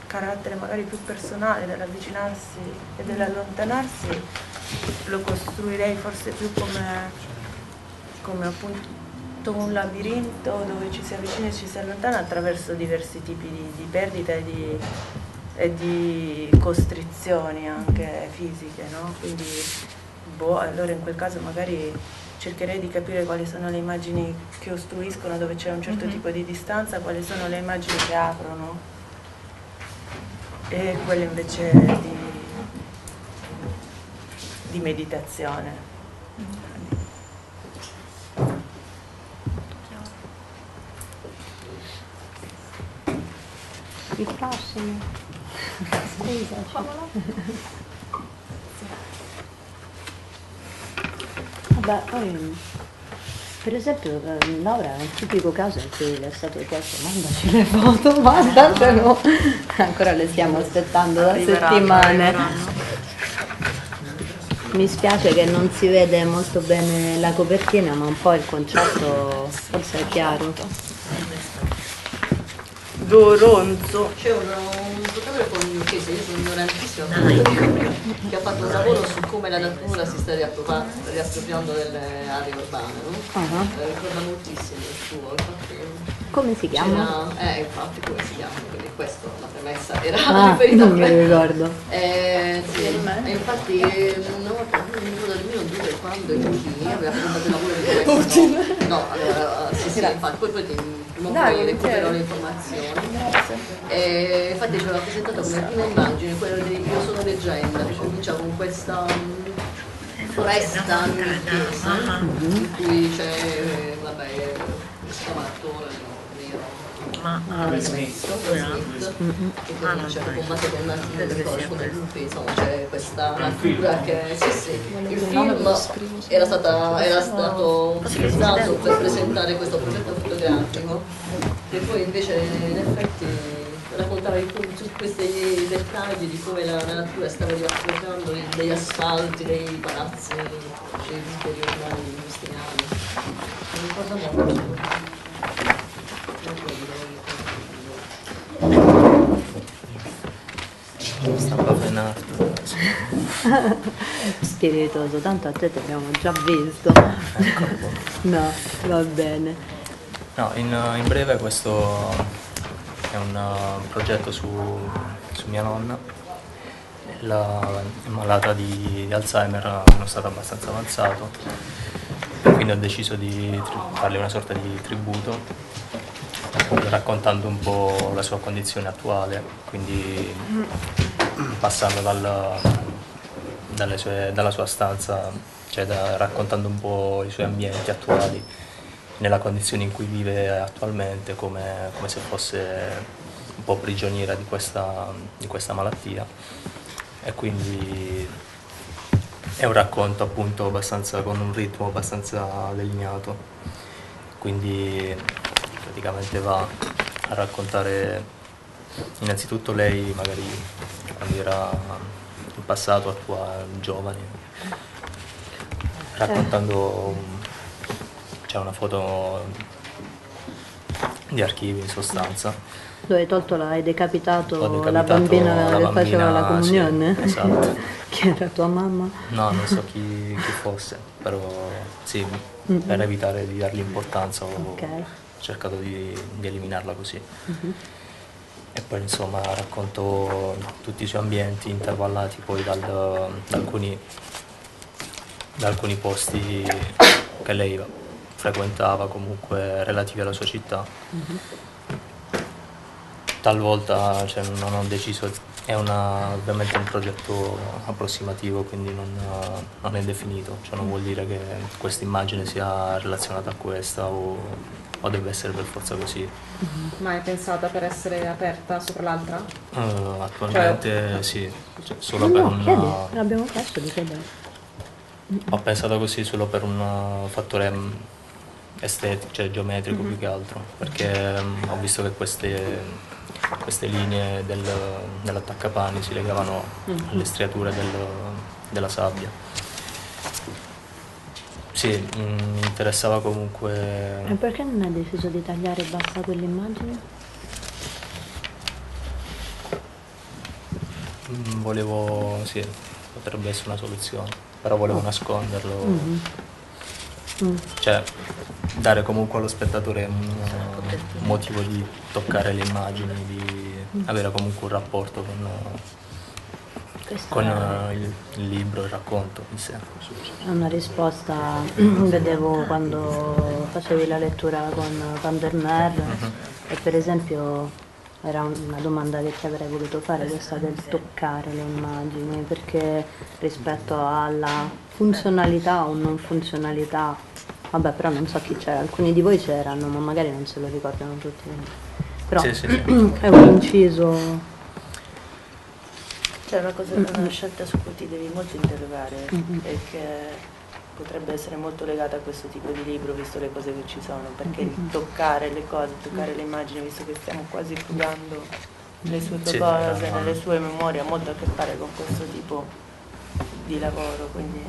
carattere magari più personale, dell'avvicinarsi e dell'allontanarsi, lo costruirei forse più come, come appunto un labirinto dove ci si avvicina e ci si allontana attraverso diversi tipi di, di perdita e di, e di costrizioni anche fisiche, no? Quindi boh, allora in quel caso magari cercherei di capire quali sono le immagini che ostruiscono dove c'è un certo tipo di distanza, quali sono le immagini che aprono e quelle invece di, di meditazione. Il prossimo. Scusa. Vabbè, poi per esempio Laura è un tipico caso in cui le è stato chiesto mandaci le foto, [laughs] mandacelo. Ancora le stiamo aspettando da settimane. Mi spiace che non si vede molto bene la copertina, ma un po' il concetto forse è chiaro. Goronzo. C'è un, un fotografo newyorkese, io sono ignorantissima, che ha fatto un lavoro su come la natura si sta riappropriando delle aree urbane, no? Ah, Eh, ricorda moltissimo il suo, infatti Come si chiama? eh, infatti come si chiama, quindi questo, la premessa era Ah, [laughs] riferita a non mi me. ricordo. Eh, sì, e infatti una volta non mi ricordo nemmeno dove, quando e con chi aveva presentato il lavoro di questo. No, allora, sì, sì, infatti, poi, poi ti prima o Dai, poi recupero volentieri. le informazioni. E infatti ci aveva presentato come prima immagine quella di Io sono leggenda, che comincia con questa mm, foresta in chiesa in cui c'è vabbè, questo attore nero Ma Will Smith, Will Smith, che comincia a combattere con native, con le lupi, insomma c'è questa natura che sì sì, il film era, stata, era stato utilizzato per presentare questo progetto fotografico. E poi invece in effetti raccontava tutti questi dettagli di come la natura stava riappropriando degli asfalti, dei palazzi, dei liberi urbani industriali. Mi ricorda molto. Stampa fine art. Spiritoso, tanto a te ti abbiamo già visto. No, va bene. No, in, in breve questo è un progetto su, su mia nonna. La è malata di, di Alzheimer uno stato abbastanza avanzato, quindi ho deciso di farle una sorta di tributo, raccontando un po' la sua condizione attuale, quindi passando dal- sue- dalla sua stanza, cioè da- raccontando un po' i suoi ambienti attuali, nella condizione in cui vive attualmente, come, come se fosse un po' prigioniera di questa, di questa malattia. E quindi è un racconto appunto abbastanza con un ritmo abbastanza delineato. Quindi praticamente va a raccontare innanzitutto lei magari quando era in passato, attuale, giovane, raccontando c'è una foto di archivi in sostanza. Dove hai tolto la, hai decapitato, la bambina che faceva la bambina, sì, comunione? esatto. [laughs] che era tua mamma? No, non so chi, chi fosse, però sì, Mm-mm. per evitare di dargli importanza ho cercato di, di eliminarla così. Mhm. E poi insomma racconto tutti i suoi ambienti intervallati poi dal- da, alcuni, da alcuni posti che lei frequentava comunque relativi alla sua città. Mhm. Talvolta cioè, non ho deciso, è una- ovviamente un progetto approssimativo, quindi non, non è definito, cioè non vuol dire che questa immagine sia relazionata a questa o, o deve essere per forza così. Ma è pensata per essere aperta sopra l'altra? Eh, attualmente sì, cioè, solo No, per no, un... chiedi, l'abbiamo chiesto di chiedere. Ho pensato così solo per un uh, fattore mm, estetico, cioè geometrico Mhm. più che altro, perché mm, ho visto che queste, queste linee del, dell'attaccapani si legavano Mhm. alle striature del- della sabbia. Sì, mm, mi interessava comunque... E perché non hai deciso di tagliare e basta quell'immagine? Mm, Volevo, sì, potrebbe essere una soluzione, però volevo nasconderlo, Mhm. Mm. cioè dare comunque allo spettatore un, uh, motivo di toccare le immagini, di avere comunque un rapporto con, Questa con è uh, il, il libro, il racconto in sé. una risposta, [coughs] vedevo quando facevi la lettura con Van der Meer Mhm. e per esempio era una domanda che ti avrei voluto fare, questa del toccare le immagini, perché rispetto alla funzionalità o non funzionalità, vabbè però non so chi c'era, alcuni di voi c'erano, ma magari non se lo ricordano tutti. Però Sì, sì, sì. [clears throat] è un inciso C'è una, cosa, una scelta su cui ti devi molto interrogare e che potrebbe essere molto legata a questo tipo di libro, visto le cose che ci sono, perché toccare le cose, toccare le immagini, visto che stiamo quasi frugando le sue Sì, cose, era- nelle sue memorie, ha molto a che fare con questo tipo di lavoro, quindi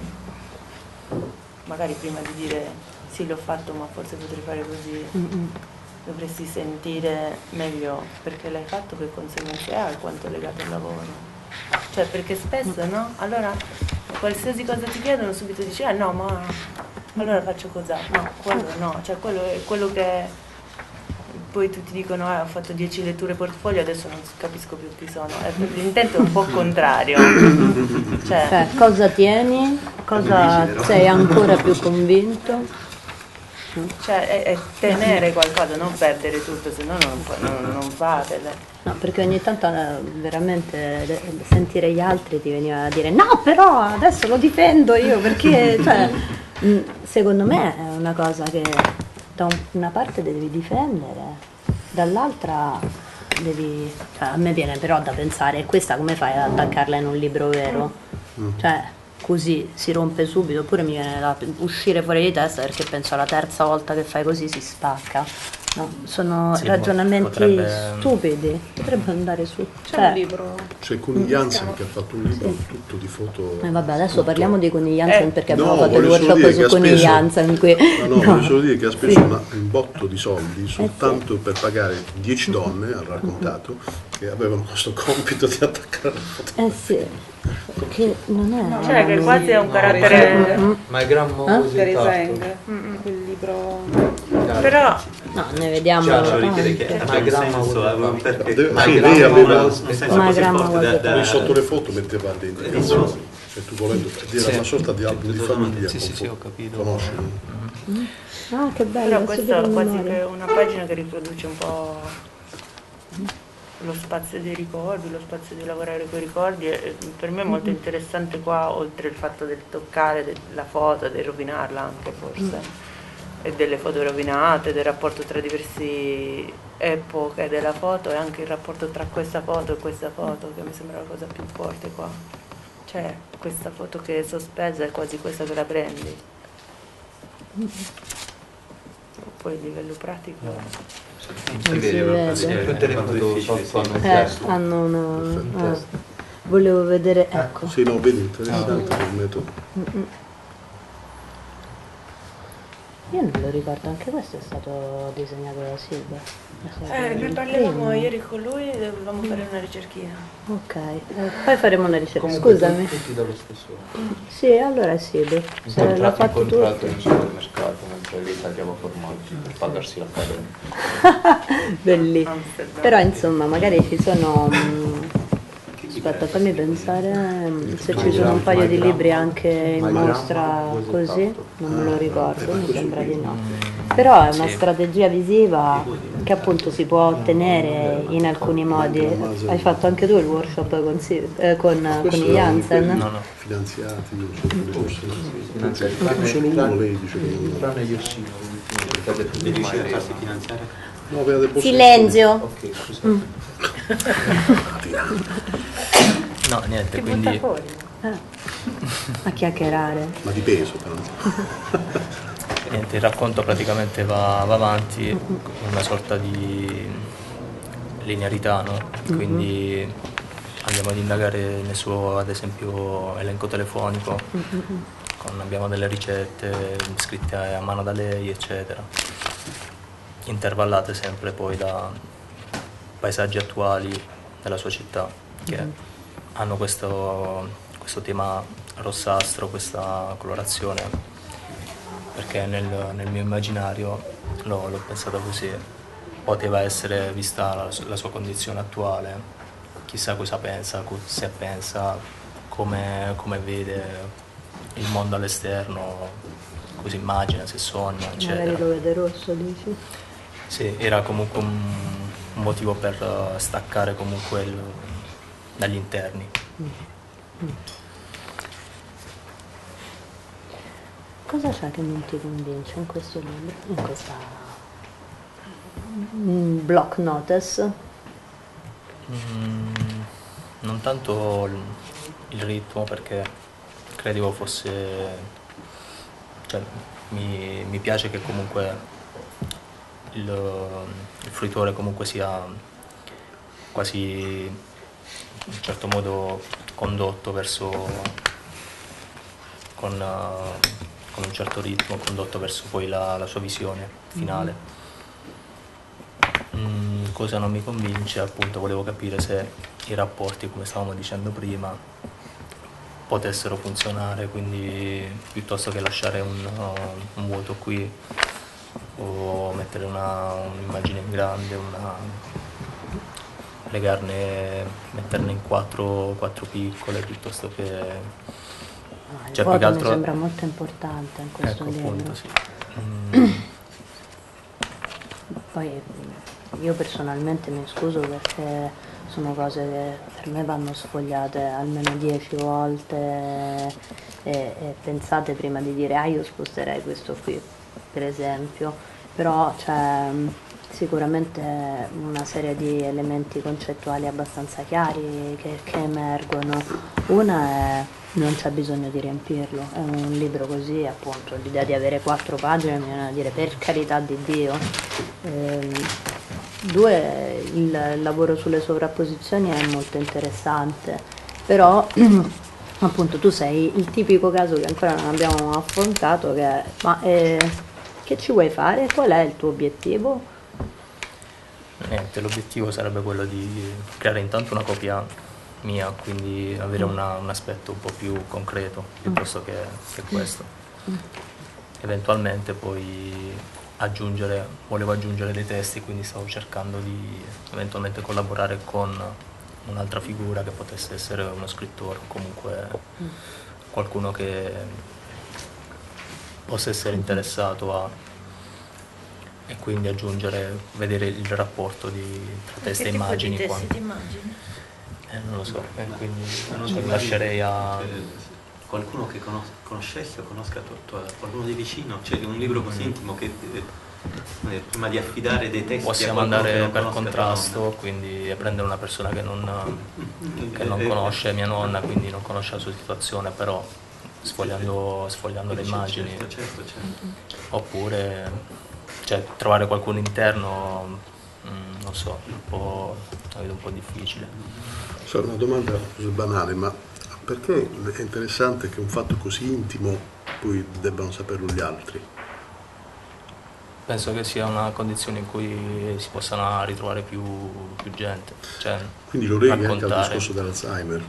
magari prima di dire sì l'ho fatto ma forse potrei fare così, Mm-mm. dovresti sentire meglio perché l'hai fatto, che conseguenze ha, quanto è legato al lavoro. Cioè, perché spesso, no? Allora, qualsiasi cosa ti chiedono, subito dici, ah no, ma allora faccio cosa? No, quello no, cioè quello è quello che poi tutti dicono, ah, ho fatto 10 letture portfolio, adesso non capisco più chi sono. L'intento è un po' contrario. Cioè, Cioè, cosa tieni? Cosa sei ancora più convinto? Cioè è, è tenere qualcosa, non perdere tutto, se no non, non, non fate. No, perché ogni tanto eh, veramente eh, sentire gli altri ti veniva a dire no, però adesso lo difendo io perché, [laughs] cioè, mh, secondo me è una cosa che da un- una parte devi difendere, dall'altra devi, cioè, a me viene però da pensare, questa come fai ad attaccarla in un libro vero? Cioè, così si rompe subito, oppure mi viene da uscire fuori di testa perché penso alla terza volta che fai così si spacca. No, sono Sì, ragionamenti potrebbe- stupidi, potrebbe andare su. C'è Cioè, un libro. C'è Kuni Jansen che ha fatto un libro tutto di foto. eh, vabbè, adesso parliamo di Conigli Jansen Eh, perché no, abbiamo fatto il workshop dire su che ha Conigli speso- Jansen qui. No, no, No. voglio solo dire che ha [laughs] speso Sì. una- un botto di soldi soltanto per pagare 10 donne, ha raccontato, che avevano questo compito di attaccare la foto. Eh sì, perché non è... Cioè, che quasi è un carattere... Mm, Ma è Grammo Eh? Per. Iseng, quel libro. Però No, ne vediamo Cioè, lo richiede che abbia un Gramma senso, eh, perché Deve- ma lei aveva- un senso Ma da- sotto le foto metteva dentro, Delizioso. cioè tu volendo dire una sorta di album di famiglia. Sì, sì, sì, ho capito. Conosci? Ah, che bello, Però è questa è quasi che una pagina che riproduce un po' lo spazio dei ricordi, lo spazio di lavorare con i ricordi e per me è molto interessante qua, oltre il fatto del toccare della foto, del rovinarla anche forse, e delle foto rovinate, del rapporto tra diverse epoche della foto e anche il rapporto tra questa foto e questa foto che mi sembra la cosa più forte qua. Cioè questa foto che è sospesa è quasi questa che la prendi. Poi a livello pratico. Non si vede. Eh, hanno una... ah, volevo vedere, ecco. Sì, no, vedi, interessante il metodo. Io non lo ricordo, anche questo è stato disegnato da Silvia. Eh, ne parlavamo primo. ieri con lui e dovevamo fare una ricerchina. Ok, eh, poi faremo una ricerca. Comunque Scusami. tutti dallo stesso. Sì, allora è Silvia. Se l'ha Incontrato, fatto incontrato tutto. in supermercato mentre lì tagliava formaggi per pagarsi la carne. [laughs] Bellissimo. Però insomma, magari ci sono. mm, Aspetta, fammi pensare mm, se ci sono un paio di libri anche in mostra così, non me lo ricordo, mi sembra di no. Però è una strategia visiva che appunto si può ottenere in alcuni modi. Hai fatto anche tu il workshop con, eh, con, con i Jansen? No, no. Finanziati, non so come fosse. Finanziati. Tranne solo uno, lei dice che non Tranne io sì, che mai riuscire a farsi finanziare. Silenzio! Ok, scusate. No, niente, Ti quindi butta fuori. A chiacchierare. Ma di peso però. niente, il racconto praticamente va, va avanti con una sorta di linearità, no? Quindi andiamo ad indagare nel suo, ad esempio, elenco telefonico, con- abbiamo delle ricette scritte a mano da lei, eccetera, intervallate sempre poi da paesaggi attuali della sua città, che hanno questo, questo tema rossastro, questa colorazione, perché nel, nel mio immaginario l'ho, l'ho pensata così, poteva essere vista la, la sua condizione attuale, chissà cosa pensa, se pensa, come, come vede il mondo all'esterno, cosa immagina, se sogna, Magari eccetera. lo vede rosso, dici? Sì, era comunque un, un motivo per eh, staccare comunque il- dagli interni. Cosa c'è che non ti convince in questo libro, in questa mm, block notice? Mm, non tanto il, il ritmo perché credevo fosse... cioè, mi, mi piace che comunque il, il fruitore comunque sia quasi in un certo modo condotto verso con, eh, con un certo ritmo, condotto verso poi la, la sua visione finale. Mm, cosa non mi convince, appunto, volevo capire se i rapporti, come stavamo dicendo prima, potessero funzionare, quindi piuttosto che lasciare un, uh, un vuoto qui o mettere una- un'immagine in grande, una, legarne, metterne in quattro, quattro piccole piuttosto che... Ah, cioè, più che altro- mi sembra molto importante in questo Ecco, libro. appunto, sì. Mm, Poi io personalmente mi scuso perché sono cose che per me vanno sfogliate almeno dieci volte e, e pensate prima di dire ah io sposterei questo qui per esempio però c'è mm, sicuramente una serie di elementi concettuali abbastanza chiari che, che emergono. Una è non c'è bisogno di riempirlo, è un libro così, appunto, l'idea di avere quattro pagine mi viene a dire per carità di Dio. Ehm, due, il lavoro sulle sovrapposizioni è molto interessante, però [clears throat] appunto tu sei il tipico caso che ancora non abbiamo affrontato, che ma eh, che ci vuoi fare? Qual è il tuo obiettivo? Niente, l'obiettivo sarebbe quello di creare intanto una copia mia, quindi avere Mm. una- un aspetto un po' più concreto piuttosto che, che questo. Mm. Eventualmente poi aggiungere, volevo aggiungere dei testi, quindi stavo cercando di eventualmente collaborare con un'altra figura che potesse essere uno scrittore o comunque Mm. qualcuno che possa essere interessato a e quindi aggiungere, vedere il rapporto di, tra testa e Che tipo di immagini. testi di immagini? eh, non lo so, eh, quindi Ma non cioè, immagini lascerei a... che Qualcuno che conos- conoscesse o conosca tutto, qualcuno di vicino, cioè un libro così intimo che eh, eh, prima di affidare dei testi Possiamo a qualcuno che andare non per contrasto, quindi prendere una persona che non, [laughs] che non Eh, eh, conosce mia nonna, quindi non conosce la sua situazione, però sfogliando, sfogliando le Certo, immagini. certo, certo, certo. Oppure cioè, trovare qualcuno interno, mm, non so, un po', la vedo un po' difficile. Cioè, una domanda così banale, ma perché è interessante che un fatto così intimo poi debbano saperlo gli altri? Penso che sia una condizione in cui si possano ritrovare più, più gente. Cioè, Quindi lo leghi anche al discorso dell'Alzheimer.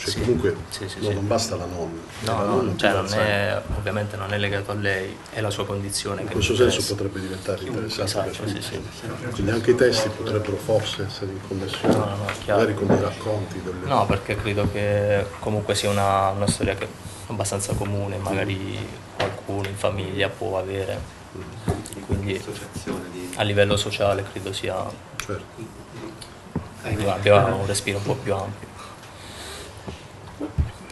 Cioè Sì. comunque Sì, sì, no, sì. non basta la nonna. No, la no, nonna cioè non è, ovviamente non è legato a lei, è la sua condizione In che questo senso potrebbe diventare interessante Esatto, per sì, tutti. sì. Quindi anche i testi potrebbero forse essere in connessione, No, no, no, chiaro. magari con dei racconti. Delle... No, perché credo che comunque sia una, una storia che è abbastanza comune, magari qualcuno in famiglia può avere. Quindi Associazione di... a livello sociale credo sia Certo. abbia un respiro un po' più ampio.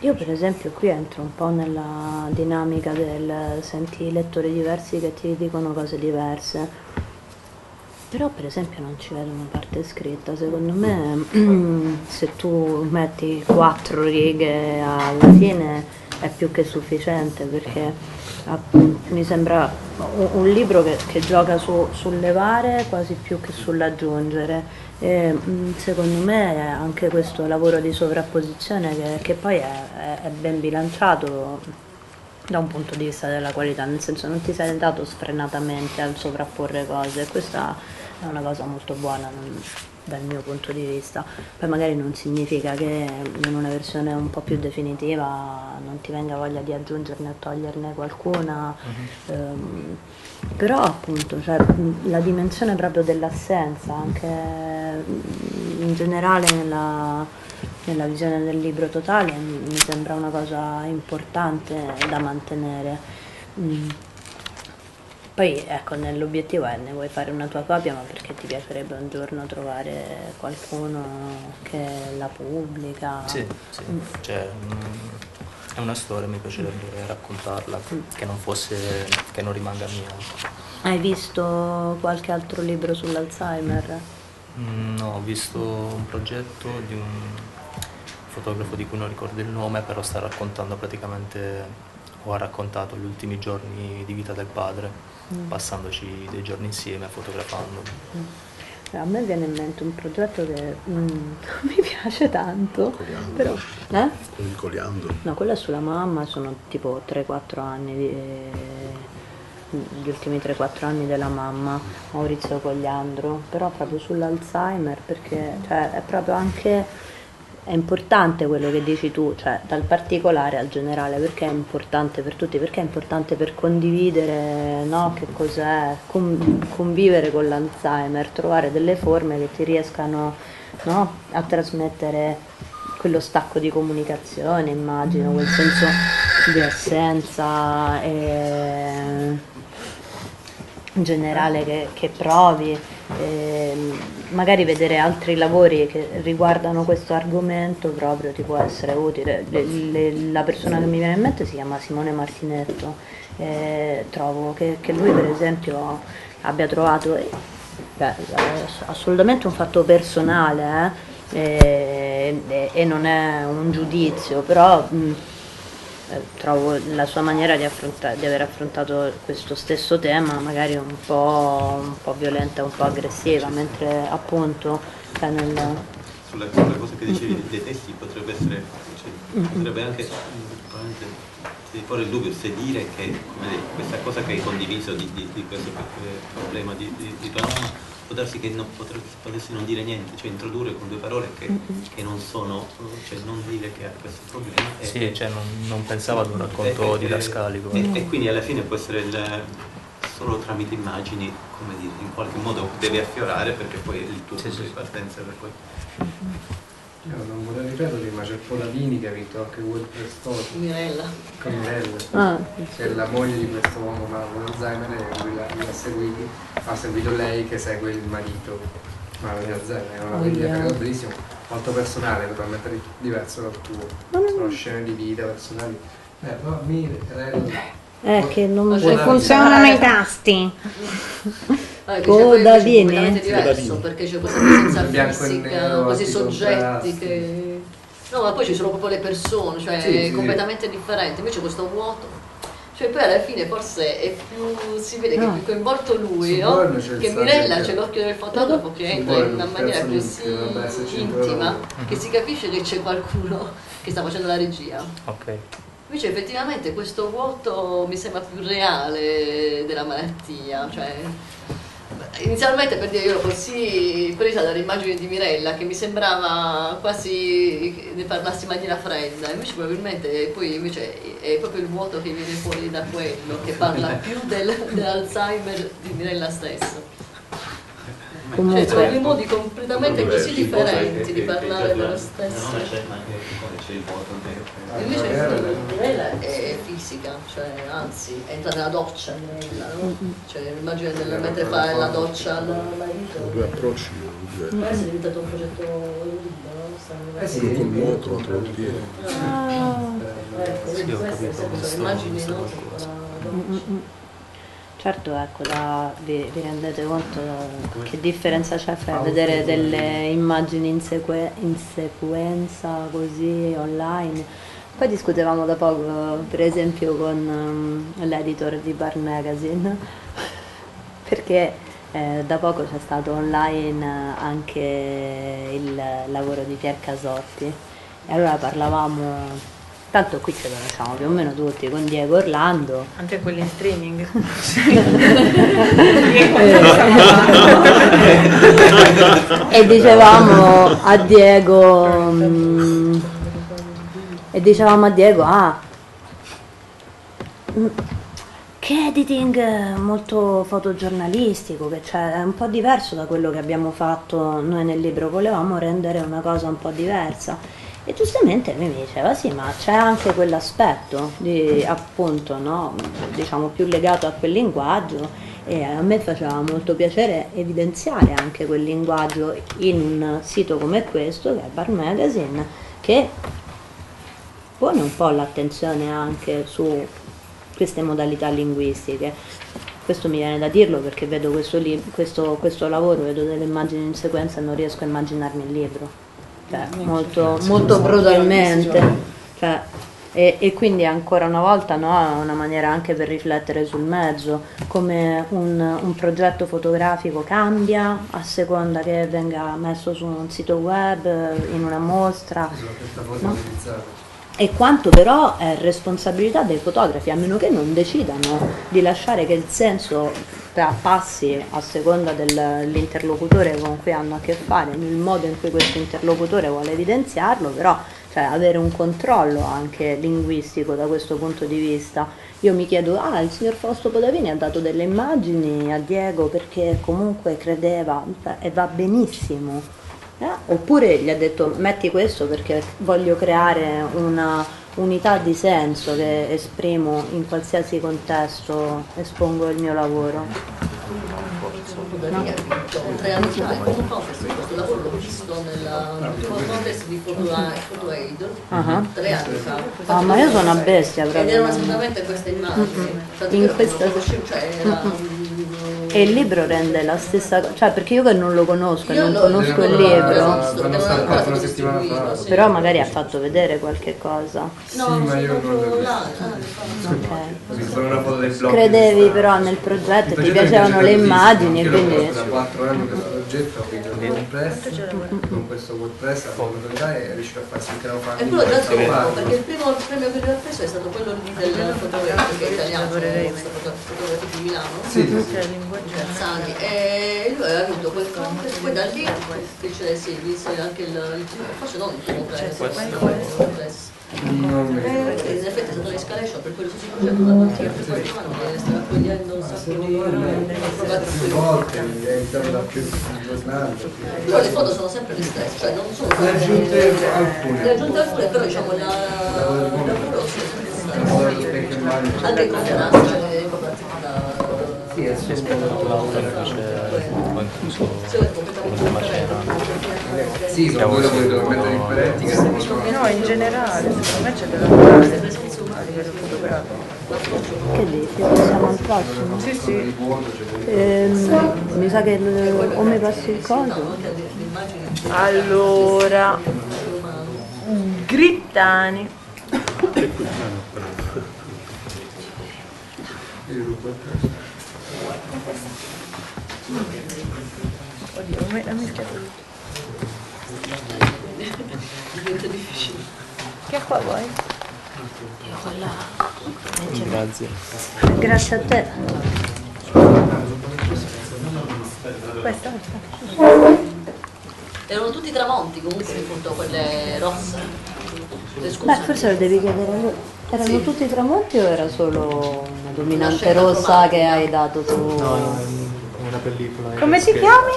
Io per esempio qui entro un po' nella dinamica del senti lettori diversi che ti dicono cose diverse, però per esempio non ci vedo una parte scritta, secondo me [clears throat] se tu metti quattro righe alla fine è più che sufficiente perché mi sembra un, un libro che, che gioca su, sul levare quasi più che sull'aggiungere. E, mh, secondo me anche questo lavoro di sovrapposizione che, che poi è, è- è ben bilanciato da un punto di vista della qualità, nel senso non ti sei dato sfrenatamente al sovrapporre cose, questa è una cosa molto buona non- dal mio punto di vista. Poi magari non significa che in una versione un po' più definitiva non ti venga voglia di aggiungerne o toglierne qualcuna, ehm, però appunto cioè, la dimensione proprio dell'assenza, anche in generale nella, nella visione del libro totale, mi mi sembra una cosa importante da mantenere. Mm. Poi ecco, nell'obiettivo è ne vuoi fare una tua copia, ma perché ti piacerebbe un giorno trovare qualcuno che la pubblica? Sì, sì. Mm. Cioè, mm, è una storia, mi piacerebbe raccontarla, che non fosse, che non rimanga mia. Hai visto qualche altro libro sull'Alzheimer? Mm, No, ho visto un progetto di un fotografo di cui non ricordo il nome, però sta raccontando praticamente, o ha raccontato gli ultimi giorni di vita del padre, Mm. passandoci dei giorni insieme, fotografando. A me viene in mente un progetto che mm, [laughs] mi piace tanto, però... Eh? Il coliando. No, quello è sulla mamma, sono tipo 3-4 anni, di- gli ultimi 3-4 anni della mamma, Maurizio Cogliandro, però proprio sull'Alzheimer, perché cioè, è proprio anche, è importante quello che dici tu, cioè dal particolare al generale, perché è importante per tutti, perché è importante per condividere no, che cos'è, con- convivere con l'Alzheimer, trovare delle forme che ti riescano no, a trasmettere quello stacco di comunicazione, immagino, quel senso di assenza e generale che, che provi, ehm, magari vedere altri lavori che riguardano questo argomento proprio ti può essere utile. Le- le- la persona che mi viene in mente si chiama Simone Martinetto, e trovo che, che lui per esempio abbia trovato, eh, beh, assolutamente un fatto personale, eh, e, e- e non è un giudizio, però mh, eh, trovo la sua maniera di, di aver affrontato questo stesso tema magari un po', un po' violenta, un po' aggressiva, mentre appunto cioè, nel, Sulla, sulla cosa che dicevi dei testi potrebbe essere, cioè, potrebbe anche si porre il dubbio se dire che dire, questa cosa che hai condiviso di, di- di questo eh, problema di, di, di tua mamma può darsi che non potrebbe, potessi non dire niente, cioè introdurre con due parole che, che non sono, cioè non dire che ha questo problema. e- Sì, cioè non, non pensavo ad un racconto e- e- didascalico. E, e quindi alla fine può essere il- solo tramite immagini, come dire, in qualche modo deve affiorare perché poi il tuo punto di partenza per poi. Io non vorrei ripetere, ma c'è Polavini che ha vinto anche World Press Story. Mirella. Con Mirella. Ah, Che è la moglie di questo uomo malato di Alzheimer e lui l'ha, li ha seguito lei che segue il marito malato di Alzheimer. È una Oh, yeah. credo bellissimo, molto personale, totalmente diverso dal tuo. Sono scene di vita personali. Eh, però Mirella. Eh, che non funzionano i tasti. Ah, Coda invece viene? completamente diverso perché c'è questa presenza fisica, questi soggetti che. No, ma poi ci sono proprio le persone, cioè Sì, sì, completamente differenti. Invece questo vuoto. Cioè poi alla fine forse è più. si vede che è più coinvolto lui, no? Che Mirella c'è l'occhio del fotografo che entra in una maniera così intima che si capisce che c'è qualcuno che sta facendo la regia. Ok. Invece effettivamente questo vuoto mi sembra più reale della malattia, cioè inizialmente per dire io ero così presa dalle immagini di Mirella che mi sembrava quasi ne parlassi in maniera fredda, invece probabilmente poi invece è proprio il vuoto che viene fuori da quello, che parla [laughs] più del, dell'Alzheimer di Mirella stesso. Cioè, sono due modi completamente così differenti di parlare dello stesso. c'è il voto Invece il Mirella è fisica, cioè anzi entra nella doccia Mirella, no? Cioè l'immagine del mentre fa la doccia al marito. Due approcci, due. Adesso è diventato un progetto libero, no? Stanno- Eh sì, Uno col nuoto, l'altro col piede. Ah, ecco, Sì, queste capito sono immagini questa Certo, ecco, da- vi, vi rendete conto che differenza c'è fra vedere delle immagini in, seque- in sequenza così online. Poi discutevamo da poco, per esempio, con ehm, l'editor di Bar Magazine, [laughs] perché eh, da poco c'è stato online eh, anche il lavoro di Pier Casotti. E allora parlavamo, tanto qui ce lo facciamo più o meno tutti, con Diego Orlando. Anche quelli in streaming. [laughs] e dicevamo a Diego mm, e dicevamo a Diego ah mm, che editing molto fotogiornalistico che cioè, è un po' diverso da quello che abbiamo fatto noi nel libro volevamo rendere una cosa un po' diversa e giustamente lui mi diceva sì ma c'è anche quell'aspetto di appunto no diciamo più legato a quel linguaggio e a me faceva molto piacere evidenziare anche quel linguaggio in un sito come questo, che è Bar Magazine, che pone un po' l'attenzione anche su queste modalità linguistiche. Questo mi viene da dirlo perché vedo questo, questo, questo lavoro, vedo delle immagini in sequenza e non riesco a immaginarmi il libro. Cioè, molto, molto brutalmente. Cioè, e, e, quindi ancora una volta no, è una maniera anche per riflettere sul mezzo, come un, un, progetto fotografico cambia a seconda che venga messo su un sito web, in una mostra. No? E quanto però è responsabilità dei fotografi, a meno che non decidano di lasciare che il senso passi a seconda dell'interlocutore con cui hanno a che fare, nel modo in cui questo interlocutore vuole evidenziarlo, però cioè avere un controllo anche linguistico da questo punto di vista. Io mi chiedo, ah, il signor Fausto Podavini ha dato delle immagini a Diego perché comunque credeva e va benissimo. Eh? Oppure gli ha detto metti questo perché voglio creare una unità di senso che esprimo in qualsiasi contesto espongo il mio lavoro no. tre anni fa in questo questo lavoro l'ho visto nel contest di Photo Aid tre anni fa. Ah, ma io sono una bestia proprio. Ed erano esattamente queste immagini. In questa... Cioè, era, mm-hmm. E il libro rende la stessa cosa, cioè perché io che non lo conosco, io non lo, conosco il libro, però magari ha fatto vedere qualche cosa. Sì, ma io non l'ho visto. Credevi però nel progetto e ti piacevano le immagini e quindi... Da 4 anni questo progetto, quindi WordPress, con questo WordPress ha l'opportunità e riuscito a farsi il crowdfunding. E quello già troppo, perché il primo premio che lui ha preso è stato quello lì del fotografo che è italiano, fotografo di Milano. Sì, sì. Gazzani e lui aveva avuto quel contest poi da lì fece sì, vinse anche il, forse non il primo prezzo eh, in effetti è stata un'escalation per quello stesso progetto da tanti altri settimane che sta raccogliendo un sacco di approvazioni però le foto sono sempre le stesse cioè non sono le aggiunte alcune le aggiunte alcune però diciamo la lavoro sì, è sempre lo stesso anche in conferenza cioè sì, rispetto all'altro invece ho incluso l'ultima cena. Sì, sono due lavori da mettere in che sono No, in generale, secondo me c'è da lavorare a livello fotografico. Che dici? Siamo al prossimo? Sì, sì. Ehm, mi sa che o mi passi il coso? Allora, Grittani. Oddio, mi ha mischiato Diventa difficile. Che acqua vuoi? Grazie. Grazie a te. Questa, questa. Erano tutti tramonti comunque appunto quelle rosse. Beh, forse lo devi chiedere a lui. Erano sì. tutti tramonti o era solo una dominante una rossa romantica. che hai dato su... No, una pellicola. Come ti chiami?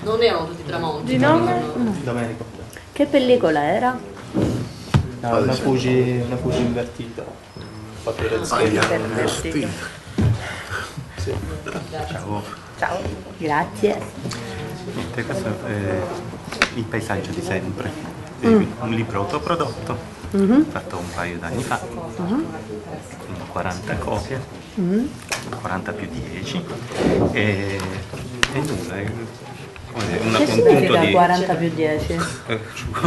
Non erano tutti tramonti. Di nome? No. Domenico. Che pellicola era? No, una Fuji, una Fuji invertita. Fatto screen. Sì. Ciao. Ciao. Grazie. Niente, questo è il paesaggio di sempre. Mm. Un libro autoprodotto mm-hmm. fatto un paio d'anni fa, mm-hmm. 40 copie, mm-hmm. 40 più 10 e, e nulla. Una, che significa di, 40 più 10?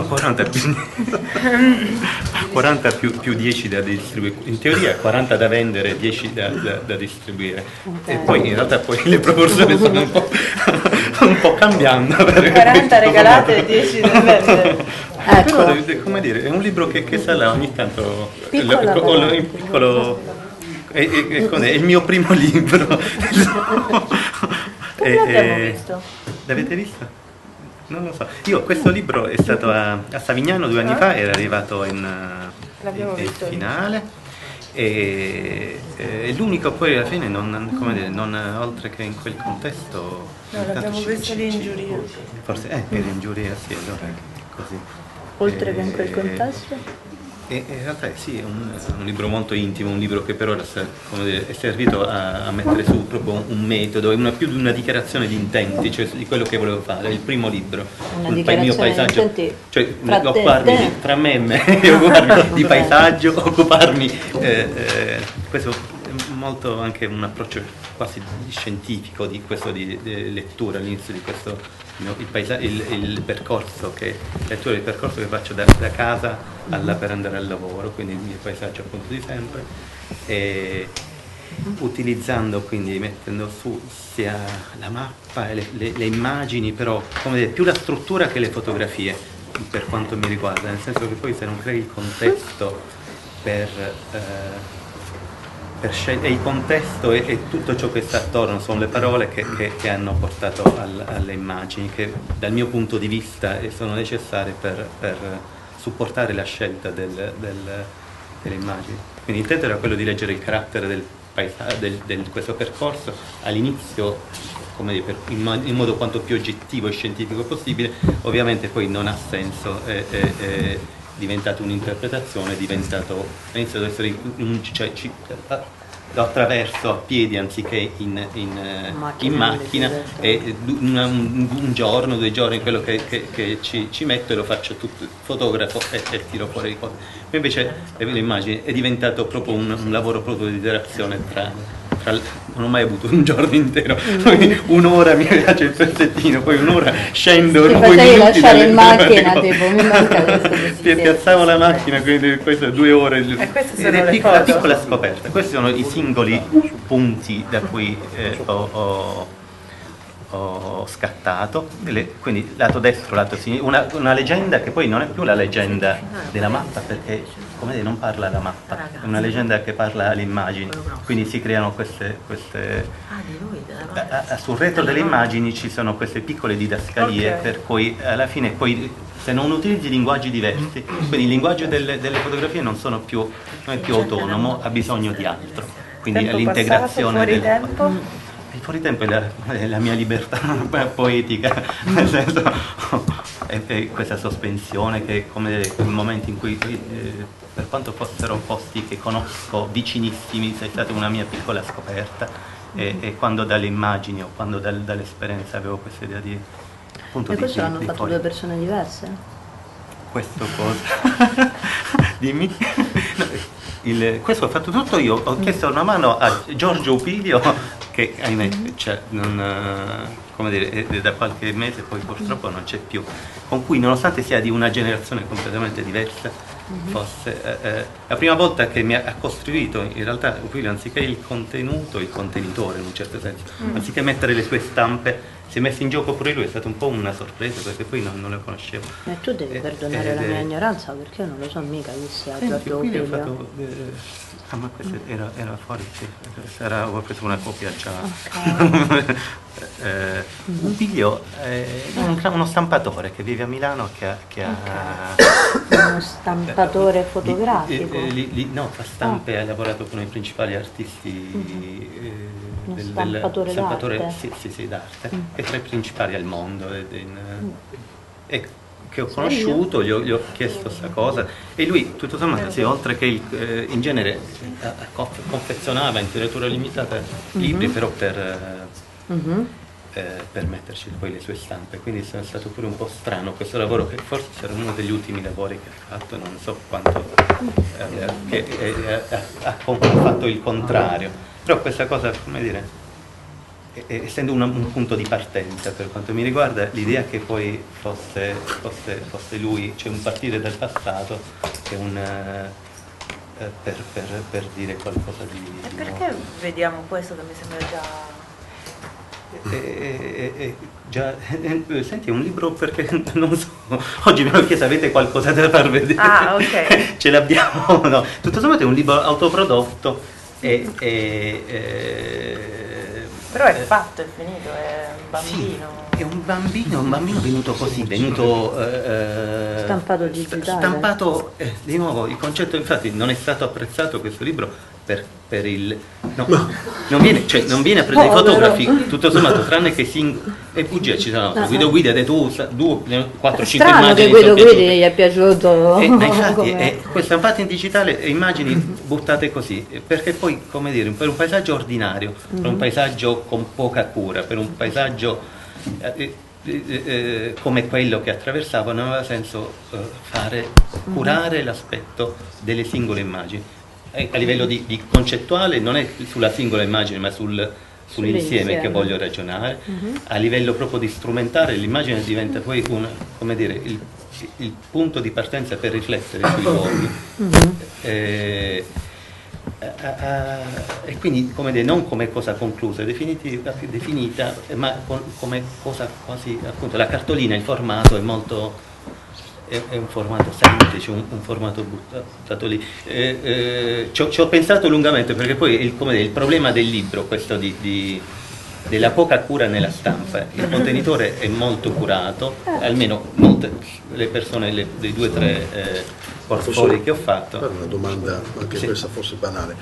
40 più, 40 [laughs] più, più 10 da distribuire, in teoria 40 da vendere, 10 da, da, da distribuire okay. e poi in realtà poi le proporzioni sono un po', [laughs] un po cambiando. 40 regalate e 10 da [laughs] vendere. Ecco. Però, come dire, è un libro che, che sale ogni tanto piccolo, il piccolo è, è, è, è, il mio primo libro. Dove l'abbiamo visto? L'avete visto? Non lo so. Io questo libro è stato a, a Savignano due anni fa, era arrivato in, in, in finale. E, e, l'unico poi alla fine non, come dire, non, oltre che in quel contesto no, l'abbiamo visto lì in giuria forse eh, era in giuria sì allora così oltre che in quel contesto? E, in realtà sì, è un, un, libro molto intimo, un libro che per ora dire, è servito a, a, mettere su proprio un metodo, una, più di una dichiarazione di intenti, cioè di quello che volevo fare, il primo libro, una il mio paesaggio, cioè occuparmi di, tra me e me, [laughs] occuparmi [laughs] di paesaggio, occuparmi, eh, eh, questo è molto anche un approccio quasi scientifico di questo di, di lettura all'inizio di questo il, paesa- il, il, percorso che, lettura del percorso che faccio da, da casa alla, per andare al lavoro, quindi il mio paesaggio appunto di sempre, e utilizzando quindi, mettendo su sia la mappa e le, le, le immagini, però come dire, più la struttura che le fotografie per quanto mi riguarda, nel senso che poi se non crei il contesto per... Eh, per scegliere il contesto e, e, tutto ciò che sta attorno, sono le parole che, che, che hanno portato al, alle immagini, che dal mio punto di vista sono necessarie per, per supportare la scelta del, del, delle immagini. Quindi l'intento era quello di leggere il carattere del, del questo percorso all'inizio dire, in, in, modo quanto più oggettivo e scientifico possibile, ovviamente poi non ha senso. Eh, eh, eh, diventato un'interpretazione, è diventato, iniziato ad essere un, cioè, attraverso a piedi anziché in, in, macchina, in macchina e un, un, giorno, due giorni quello che, che, che ci, ci, metto e lo faccio tutto, fotografo e, e tiro fuori le cose. Invece le immagini è diventato proprio un, un lavoro proprio di interazione tra tra, non ho mai avuto un giorno intero, poi un'ora mi piace il pezzettino, poi un'ora scendo, Ti poi minuti lasciare in macchina, tipo, mi manca [laughs] Piazzavo la macchina, quindi queste due ore. Ed è piccola, piccola scoperta. Questi sono i singoli punti da cui eh, ho, ho ho scattato, quindi lato destro, lato sinistro, una, una, leggenda che poi non è più la leggenda della mappa perché come dire, non parla la mappa, è una leggenda che parla alle immagini, quindi si creano queste... queste sul retro delle immagini ci sono queste piccole didascalie per cui alla fine poi se non utilizzi linguaggi diversi, quindi il linguaggio delle, delle fotografie non, più, non è più autonomo, ha bisogno di altro, quindi l'integrazione del... Tempo? il fuori tempo è la, è la mia libertà [laughs] poetica, nel senso è, è questa sospensione che come in momenti in cui eh, per quanto fossero posti che conosco vicinissimi, è stata una mia piccola scoperta e, e quando dalle immagini o quando dal, dall'esperienza avevo questa idea di... Appunto, e questo di, l'hanno di fatto fuori. due persone diverse? Questo cosa? [laughs] Dimmi. No, il, questo ho fatto tutto io, ho chiesto una mano a Giorgio Upilio che ahimè cioè, non, eh, come dire, è da qualche mese poi purtroppo non c'è più, con cui nonostante sia di una generazione completamente diversa, mm-hmm. fosse eh, eh, la prima volta che mi ha costruito in realtà Upilio anziché il contenuto, il contenitore in un certo senso, mm. anziché mettere le sue stampe si è messo in gioco pure lui, è stata un po' una sorpresa perché poi non, non lo conoscevo. E tu devi perdonare la mia ignoranza perché io non lo so mica chi sia Giorgio. Fatto, eh, ah ma questo era, era, fuori, sì. Era, ho preso una copia già. Okay. [laughs] eh, Upilio è uno stampatore che vive a Milano che ha... Che okay. ha [coughs] uno stampatore fotografico? Li, li, li, no, fa stampe, oh. ha lavorato con i principali artisti... Mm-hmm. Eh, del, stampatore, stampatore d'arte. Sì, sì, sì, d'arte, mm. che è tra i principali al mondo. Ed in, mm. e che ho conosciuto, gli ho, gli ho chiesto questa cosa e lui tutto sommato sì, oltre che il, eh, in genere eh, confezionava in tiratura limitata mm-hmm. libri però per, mm-hmm. eh, per metterci poi le sue stampe, quindi è stato pure un po' strano questo lavoro che forse sarà uno degli ultimi lavori che ha fatto, non so quanto, eh, che eh, ha fatto il contrario però questa cosa, come dire, essendo un, un, punto di partenza per quanto mi riguarda, l'idea che poi fosse, fosse, fosse lui, cioè un partire dal passato, che un, eh, per, per, per, dire qualcosa di... E di perché nuovo. vediamo questo che mi sembra già... Eh, eh, già, [laughs] senti, è un libro perché [laughs] non so, oggi mi hanno chiesto avete qualcosa da far vedere. Ah, ok. [laughs] Ce l'abbiamo, no. Tutto sommato è un libro autoprodotto e, e, eh, Però è fatto, è finito, è un bambino. Sì, è un bambino, un bambino venuto così, venuto eh, eh, stampato digitale. Stampato, eh, di nuovo, il concetto infatti non è stato apprezzato questo libro per, per il... No, non viene, cioè, non viene a prendere i Povero. fotografi, tutto sommato, tranne che sing... E bugia ci sono No, Guido no. Guida, de tu, 4-5 Strano immagini. che Guido. Guidi gli è piaciuto. Eh, ma infatti è, poi stampate in digitale e immagini buttate così, eh, perché poi, come dire, per un paesaggio ordinario, per un Mhm. paesaggio con poca cura, per un paesaggio eh, eh, eh, come quello che attraversavo, non aveva senso fare, curare l'aspetto delle singole immagini. A livello di, di concettuale non è sulla singola immagine, ma sul- sull'insieme che voglio ragionare Mhm. a livello proprio di strumentare l'immagine diventa poi come dire, il, il punto di partenza per riflettere sui luoghi. Mhm. Eh, e quindi come dire, non come cosa conclusa, definitiva- definita, ma come cosa quasi appunto la cartolina, il formato è molto è, un formato semplice, un, un formato buttato lì. Eh, eh, ci, ho, ci ho pensato lungamente perché poi il, dire, il problema del libro, questo di, di- della poca cura nella stampa, il contenitore è molto curato, almeno molte, le persone, le, dei due o tre eh, portfolio che ho fatto. Fare una domanda, anche Sì. questa forse banale.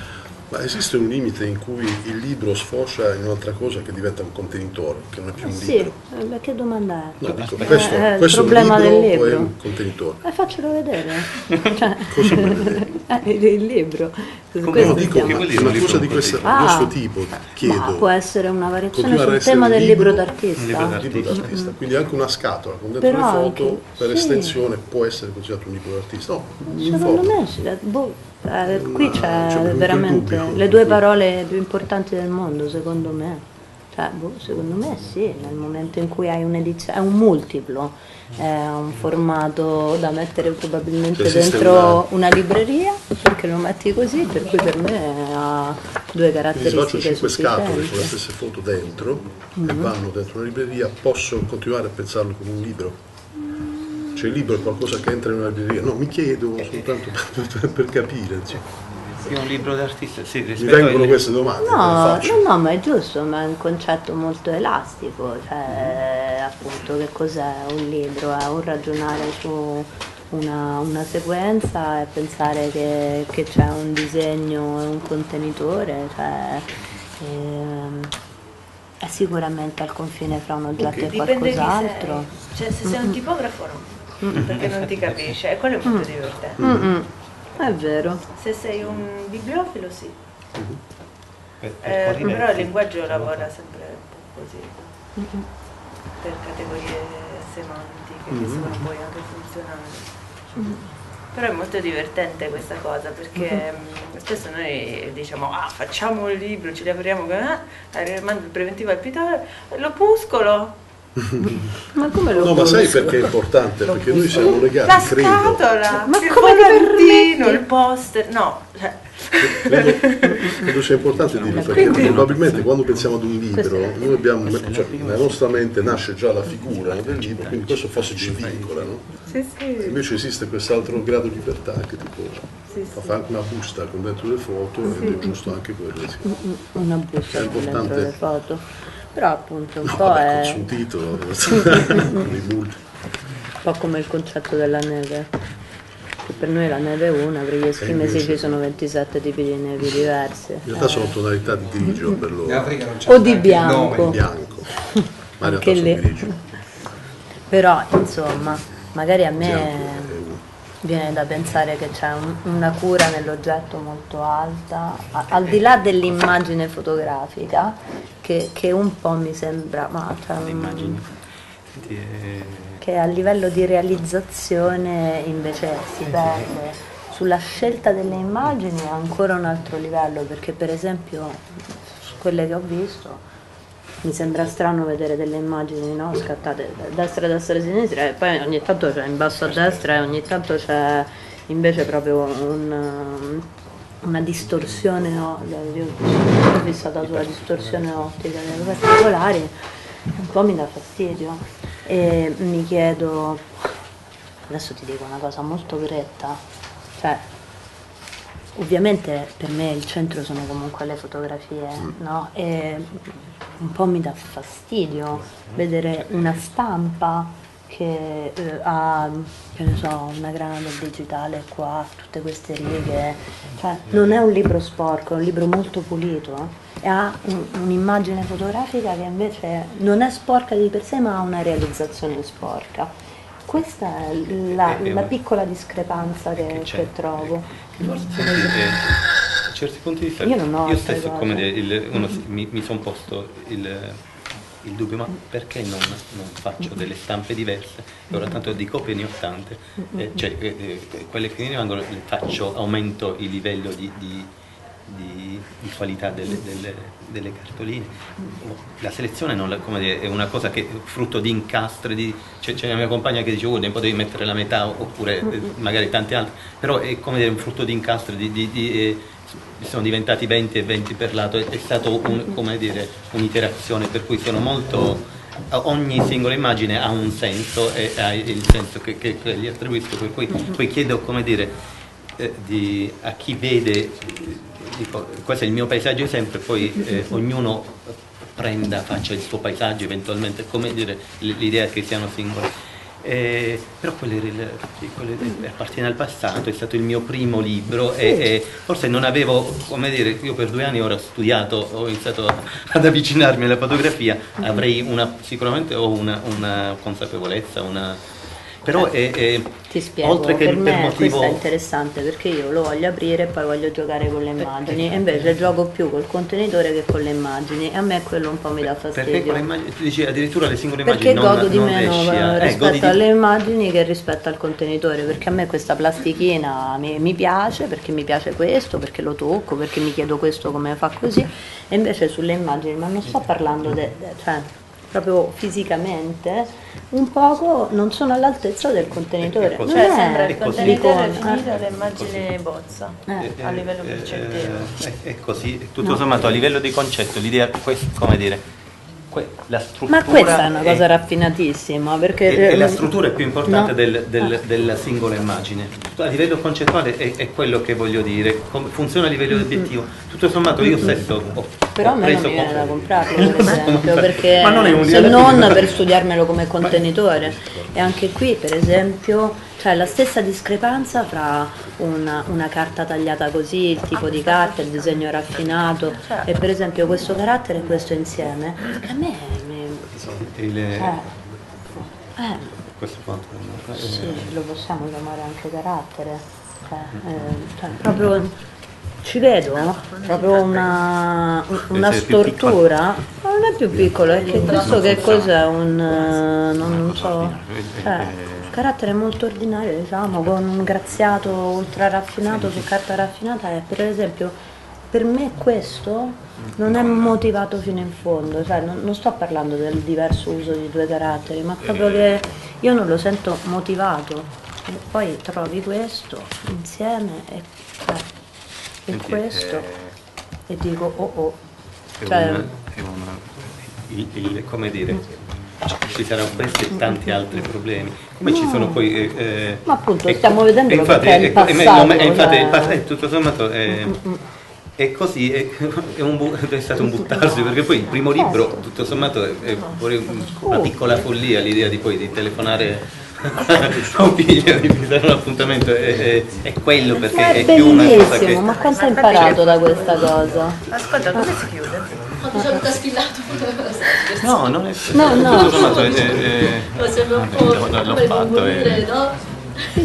Ma esiste un limite in cui il libro sfocia in un'altra cosa che diventa un contenitore, che non è più un Sì, libro? eh, beh, che domanda è? No, dico, Eh, questo, è il questo è un problema libro del o è libro. un contenitore? Eh, faccelo vedere. [laughs] Cioè, Cosa eh, [laughs] il, libro. Su No, questo dico, stiamo- una cosa di questo, Ah. questo tipo, Ma chiedo. può essere una variazione sul tema del libro- libro d'artista. un libro d'artista. Quindi anche una scatola con dentro Però le foto, anche- per sì. estensione, può essere considerato un libro d'artista. No, Secondo me sì, eh, boh, eh, qui c'è veramente dubbio, le due parole più importanti del mondo, secondo me. Cioè, boh, secondo me sì, nel momento in cui hai un'edizione, è un multiplo, è un formato da mettere probabilmente Cioè, esiste dentro una... libreria, perché lo metti così, per cui per me ha due Quindi se faccio caratteristiche 5 scatole con le sufficienti. stesse foto dentro e Mhm. vanno dentro una libreria, posso continuare a pensarlo come un libro? Cioè il libro è qualcosa che entra in una libreria? No, mi chiedo soltanto [laughs] per, per capire. insomma. Sì, un libro d'artista, sì, Mi vengono ai- queste domande, No, no, no, ma è giusto, ma è un concetto molto elastico, cioè appunto che cos'è un libro? È un ragionare su una, una sequenza e pensare che, che c'è un disegno e un contenitore, cioè ehm, è sicuramente al confine fra un oggetto e Dipende chi qualcos'altro. Cioè, se sei un tipografo no, perché non ti capisce, e quello è molto divertente. Mm-mm. È vero. Se sei un bibliofilo sì. Per- per Eh, Corriere- però il linguaggio lavora sempre un po' così, per categorie semantiche che Mhm. sono poi anche funzionali. Però è molto divertente questa cosa perché mh, spesso noi diciamo ah facciamo un libro, ci lavoriamo, eh, mando il preventivo al pitore, l'opuscolo, Ma come lo No, ma sai perché è importante? Perché noi siamo la legati, credo. scatola, Ma il come ti volantino, il poster, no, cioè, Credo sia importante dirlo perché Quindi- probabilmente quando pensiamo ad un libro, noi abbiamo, cioè, nella nostra mente nasce già la figura del libro, quindi questo forse ci vincola, no? sì sì. Invece esiste quest'altro grado di libertà che tipo Sì, fa fare una busta con dentro le foto ed è giusto anche quello. Sì. Mm, Una busta È con dentro importante. le foto. Però appunto un No, po' vabbè, è... un titolo, [laughs] con i multi. Un po' come il concetto della neve. Che per noi la neve è una, per gli eschimesi invece- ci sono 27 tipi di nevi diverse. In realtà sono tonalità di grigio per loro. O di il nome. bianco. bianco. Ma in [laughs] Anche realtà sono lì. grigio. [laughs] Però insomma, magari a me Bianco. Viene da pensare che c'è un- una cura nell'oggetto molto alta, a- al di là dell'immagine fotografica, che, che un po' mi sembra, ma cioè, un- eh, che a livello di realizzazione invece si perde. Sulla scelta delle immagini è ancora un altro livello, perché per esempio su quelle che ho visto mi sembra strano vedere delle immagini no, scattate da destra, destra, sinistra e poi ogni tanto c'è in basso a destra e ogni tanto c'è invece proprio un, una distorsione, no? io sono fissata sulla distorsione ottica delle particolari, un po' mi dà fastidio e mi chiedo, adesso ti dico una cosa molto gretta, cioè ovviamente per me il centro sono comunque le fotografie, no? E un po' mi dà fastidio vedere una stampa che eh, ha, che ne so, una grana del digitale qua, tutte queste righe, cioè non è un libro sporco, è un libro molto pulito eh, e ha un- un'immagine fotografica che invece non è sporca di per sé ma ha una realizzazione sporca. Questa è la, eh, la piccola discrepanza che, c'è, che trovo. Forse eh, a certi punti di vista Io non ho io stesso come il- uno mi, mi sono posto il, il dubbio ma perché non, non faccio delle stampe diverse? E ora tanto di copie ne ho tante eh, cioè eh, eh, quelle che mi rimangono le faccio aumento il livello di, di- di- di qualità delle, delle- delle cartoline. La selezione non la- come dire, è una cosa che è frutto di incastre di, c'è, c'è la mia compagna che dice oh ne potevi mettere la metà oppure eh, magari tante altre. Però è come dire un frutto di incastre di, di- eh, sono diventati 20 e 20 per lato. È, è stato un- come dire, un'iterazione per cui sono molto ogni singola immagine ha un senso e ha il senso che, che- che gli attribuisco per cui poi chiedo come dire eh, di- a chi vede dico, questo è il mio paesaggio sempre poi eh, ognuno prenda, faccia il suo paesaggio eventualmente, come dire, l'idea che siano singoli. Eh, però quello, sì, appartiene al passato, è stato il mio primo libro e, e forse non avevo, come dire, io per due anni ora ho studiato, ho iniziato ad avvicinarmi alla fotografia, avrei una, sicuramente ho una, una consapevolezza, una... Però è, è- Ti spiego, oltre che per per me motivo... questo è interessante perché io lo voglio aprire e poi voglio giocare con le immagini. e invece gioco più col contenitore che con le immagini. E a me quello un po' mi dà Perché fastidio. con le immagini, tu dici addirittura le singole Perché immagini godo non, di non meno a... eh, eh, rispetto godi di- alle immagini che rispetto al contenitore, perché a me questa plastichina mi, mi piace, perché mi piace questo, perché lo tocco, perché mi chiedo questo come fa così, e invece sulle immagini, ma non sto parlando de, de- cioè, proprio fisicamente, un poco non sono all'altezza del contenitore. Non Cioè è sembra il contenitore l'icona. finito l'immagine bozza Eh. a livello concettivo. Eh, è, è così, tutto No. sommato a livello di concetto, l'idea, questo, come dire. Ma questa è una cosa raffinatissima, perché... E, e la struttura è più importante no. del- del- della singola immagine. A livello concettuale è, è quello che voglio dire, come funziona a livello obiettivo. Tutto sommato io stesso ho, Però a ho me non preso mi viene da con- comprarlo, [laughs] per esempio, perché Ma non è un se non per studiarmelo come contenitore. E anche qui, per esempio, c'è la stessa discrepanza fra una, una carta tagliata così, il tipo di carta, il disegno raffinato, e per esempio questo carattere e questo insieme. A me mi... il- eh, eh, questo quanto? sì, lo possiamo chiamare anche carattere. Cioè, eh, cioè, proprio ci vedo, proprio una, una stortura. Ma non è più piccolo, è che questo che cos'è? Un eh, non, non so. Cioè, carattere molto ordinario, diciamo, con un graziato ultra raffinato su carta raffinata e per esempio per me questo non è motivato fino in fondo, cioè non, non sto parlando del diverso uso di due caratteri, ma proprio che io non lo sento motivato. E poi trovi questo insieme e, cioè, e Senti, questo? eh, e dico oh oh. è Cioè, una- è una- il- il- come dire, ci- saranno questi e tanti altri problemi. Come ci sono poi... eh, eh, Ma appunto, ecco, stiamo vedendo infatti, perché è il ecco, e me- passato, no, ma- e infatti cioè- il pas- eh, tutto sommato è, è così, è, è un bu- è stato un buttarsi, perché poi il primo libro, tutto sommato, è, è pure un- una piccola follia l'idea di poi di telefonare a [laughs] un figlio, di fissare un appuntamento, è, è- è quello perché Ma è, è più una cosa che... bellissimo, ma quanto hai imparato da questa cosa? Ascolta, come si chiude? Quando c'è tutta sfilato. No, non è No, no. tutto sommato è- è- Ma sembra un Vabbè, po' l'ho- fatto, morire, eh. no?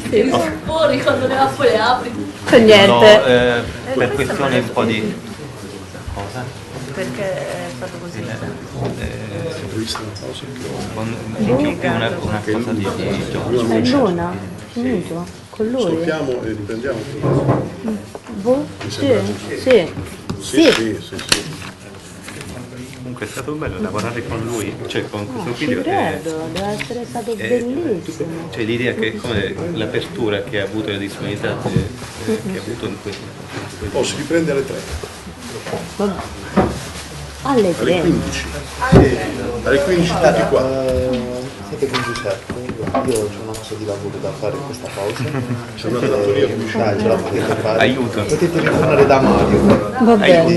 Che li fuori quando le va poi le apri. Per niente. No, eh, per questioni un po' di... Cosa? Perché è stato così? Con, più, più una, una cosa di, di gioco. È Luna, finito, con lui. Stoppiamo e riprendiamo. Boh, sì, sì, Sì, sì. sì. Comunque è stato bello lavorare con lui, cioè con questo Ci figlio. eh, credo, deve essere stato eh, bellissimo. cioè l'idea che come l'apertura che ha avuto e la disponibilità che, che ha avuto in questo. Oh, si riprende alle 3, Vabbè. Alle alle 3. 15. Alle 15 tutti qua. Siete con Giuseppe, io ho una cosa di lavoro da fare in questa pausa. [laughs] C'è una trattoria che mi Dai, ce la potete fare. Aiuto. Potete ritornare da Mario. Va bene.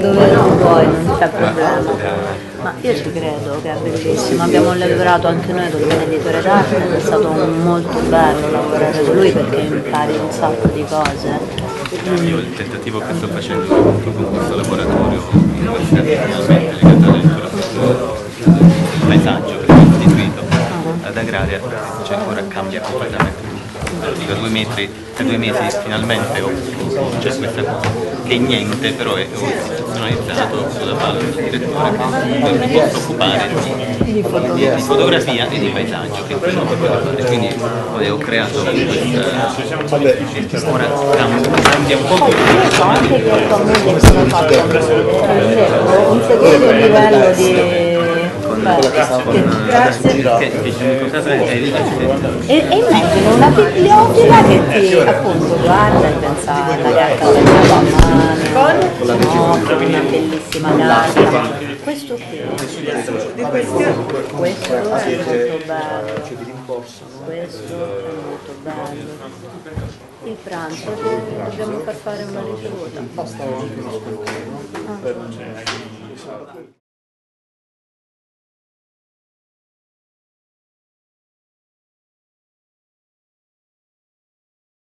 Dove, non vuoi, non c'è problema. Eh, Ma io ci credo che è bellissimo, abbiamo lavorato anche noi con l'editore d'arte ed è stato molto bello lavorare con lui perché impari un sacco di cose. Io il tentativo che sto facendo con questo laboratorio finalmente legato alla lettura del paesaggio che ho istituito ad Agraria, cioè ora cambia completamente Dico, due metri, tra due mesi finalmente ho c'è questa cosa che è niente, però è ho istituzionalizzato sulla parte del direttore dove mi posso occupare di, di fotografia e di paesaggio, che è quello che voglio fare. Quindi ho creato questa ora cambia un po'. Anche che attualmente sono fatto un secondo livello di Grazie. E, e immagino una bibliofila che ti appunto guarda e pensa alla gatta tagliata a mano, no, una bellissima gatta. Questo qui, questo è molto bello. Questo è molto bello. Il pranzo. Dobbiamo far fare una ricevuta.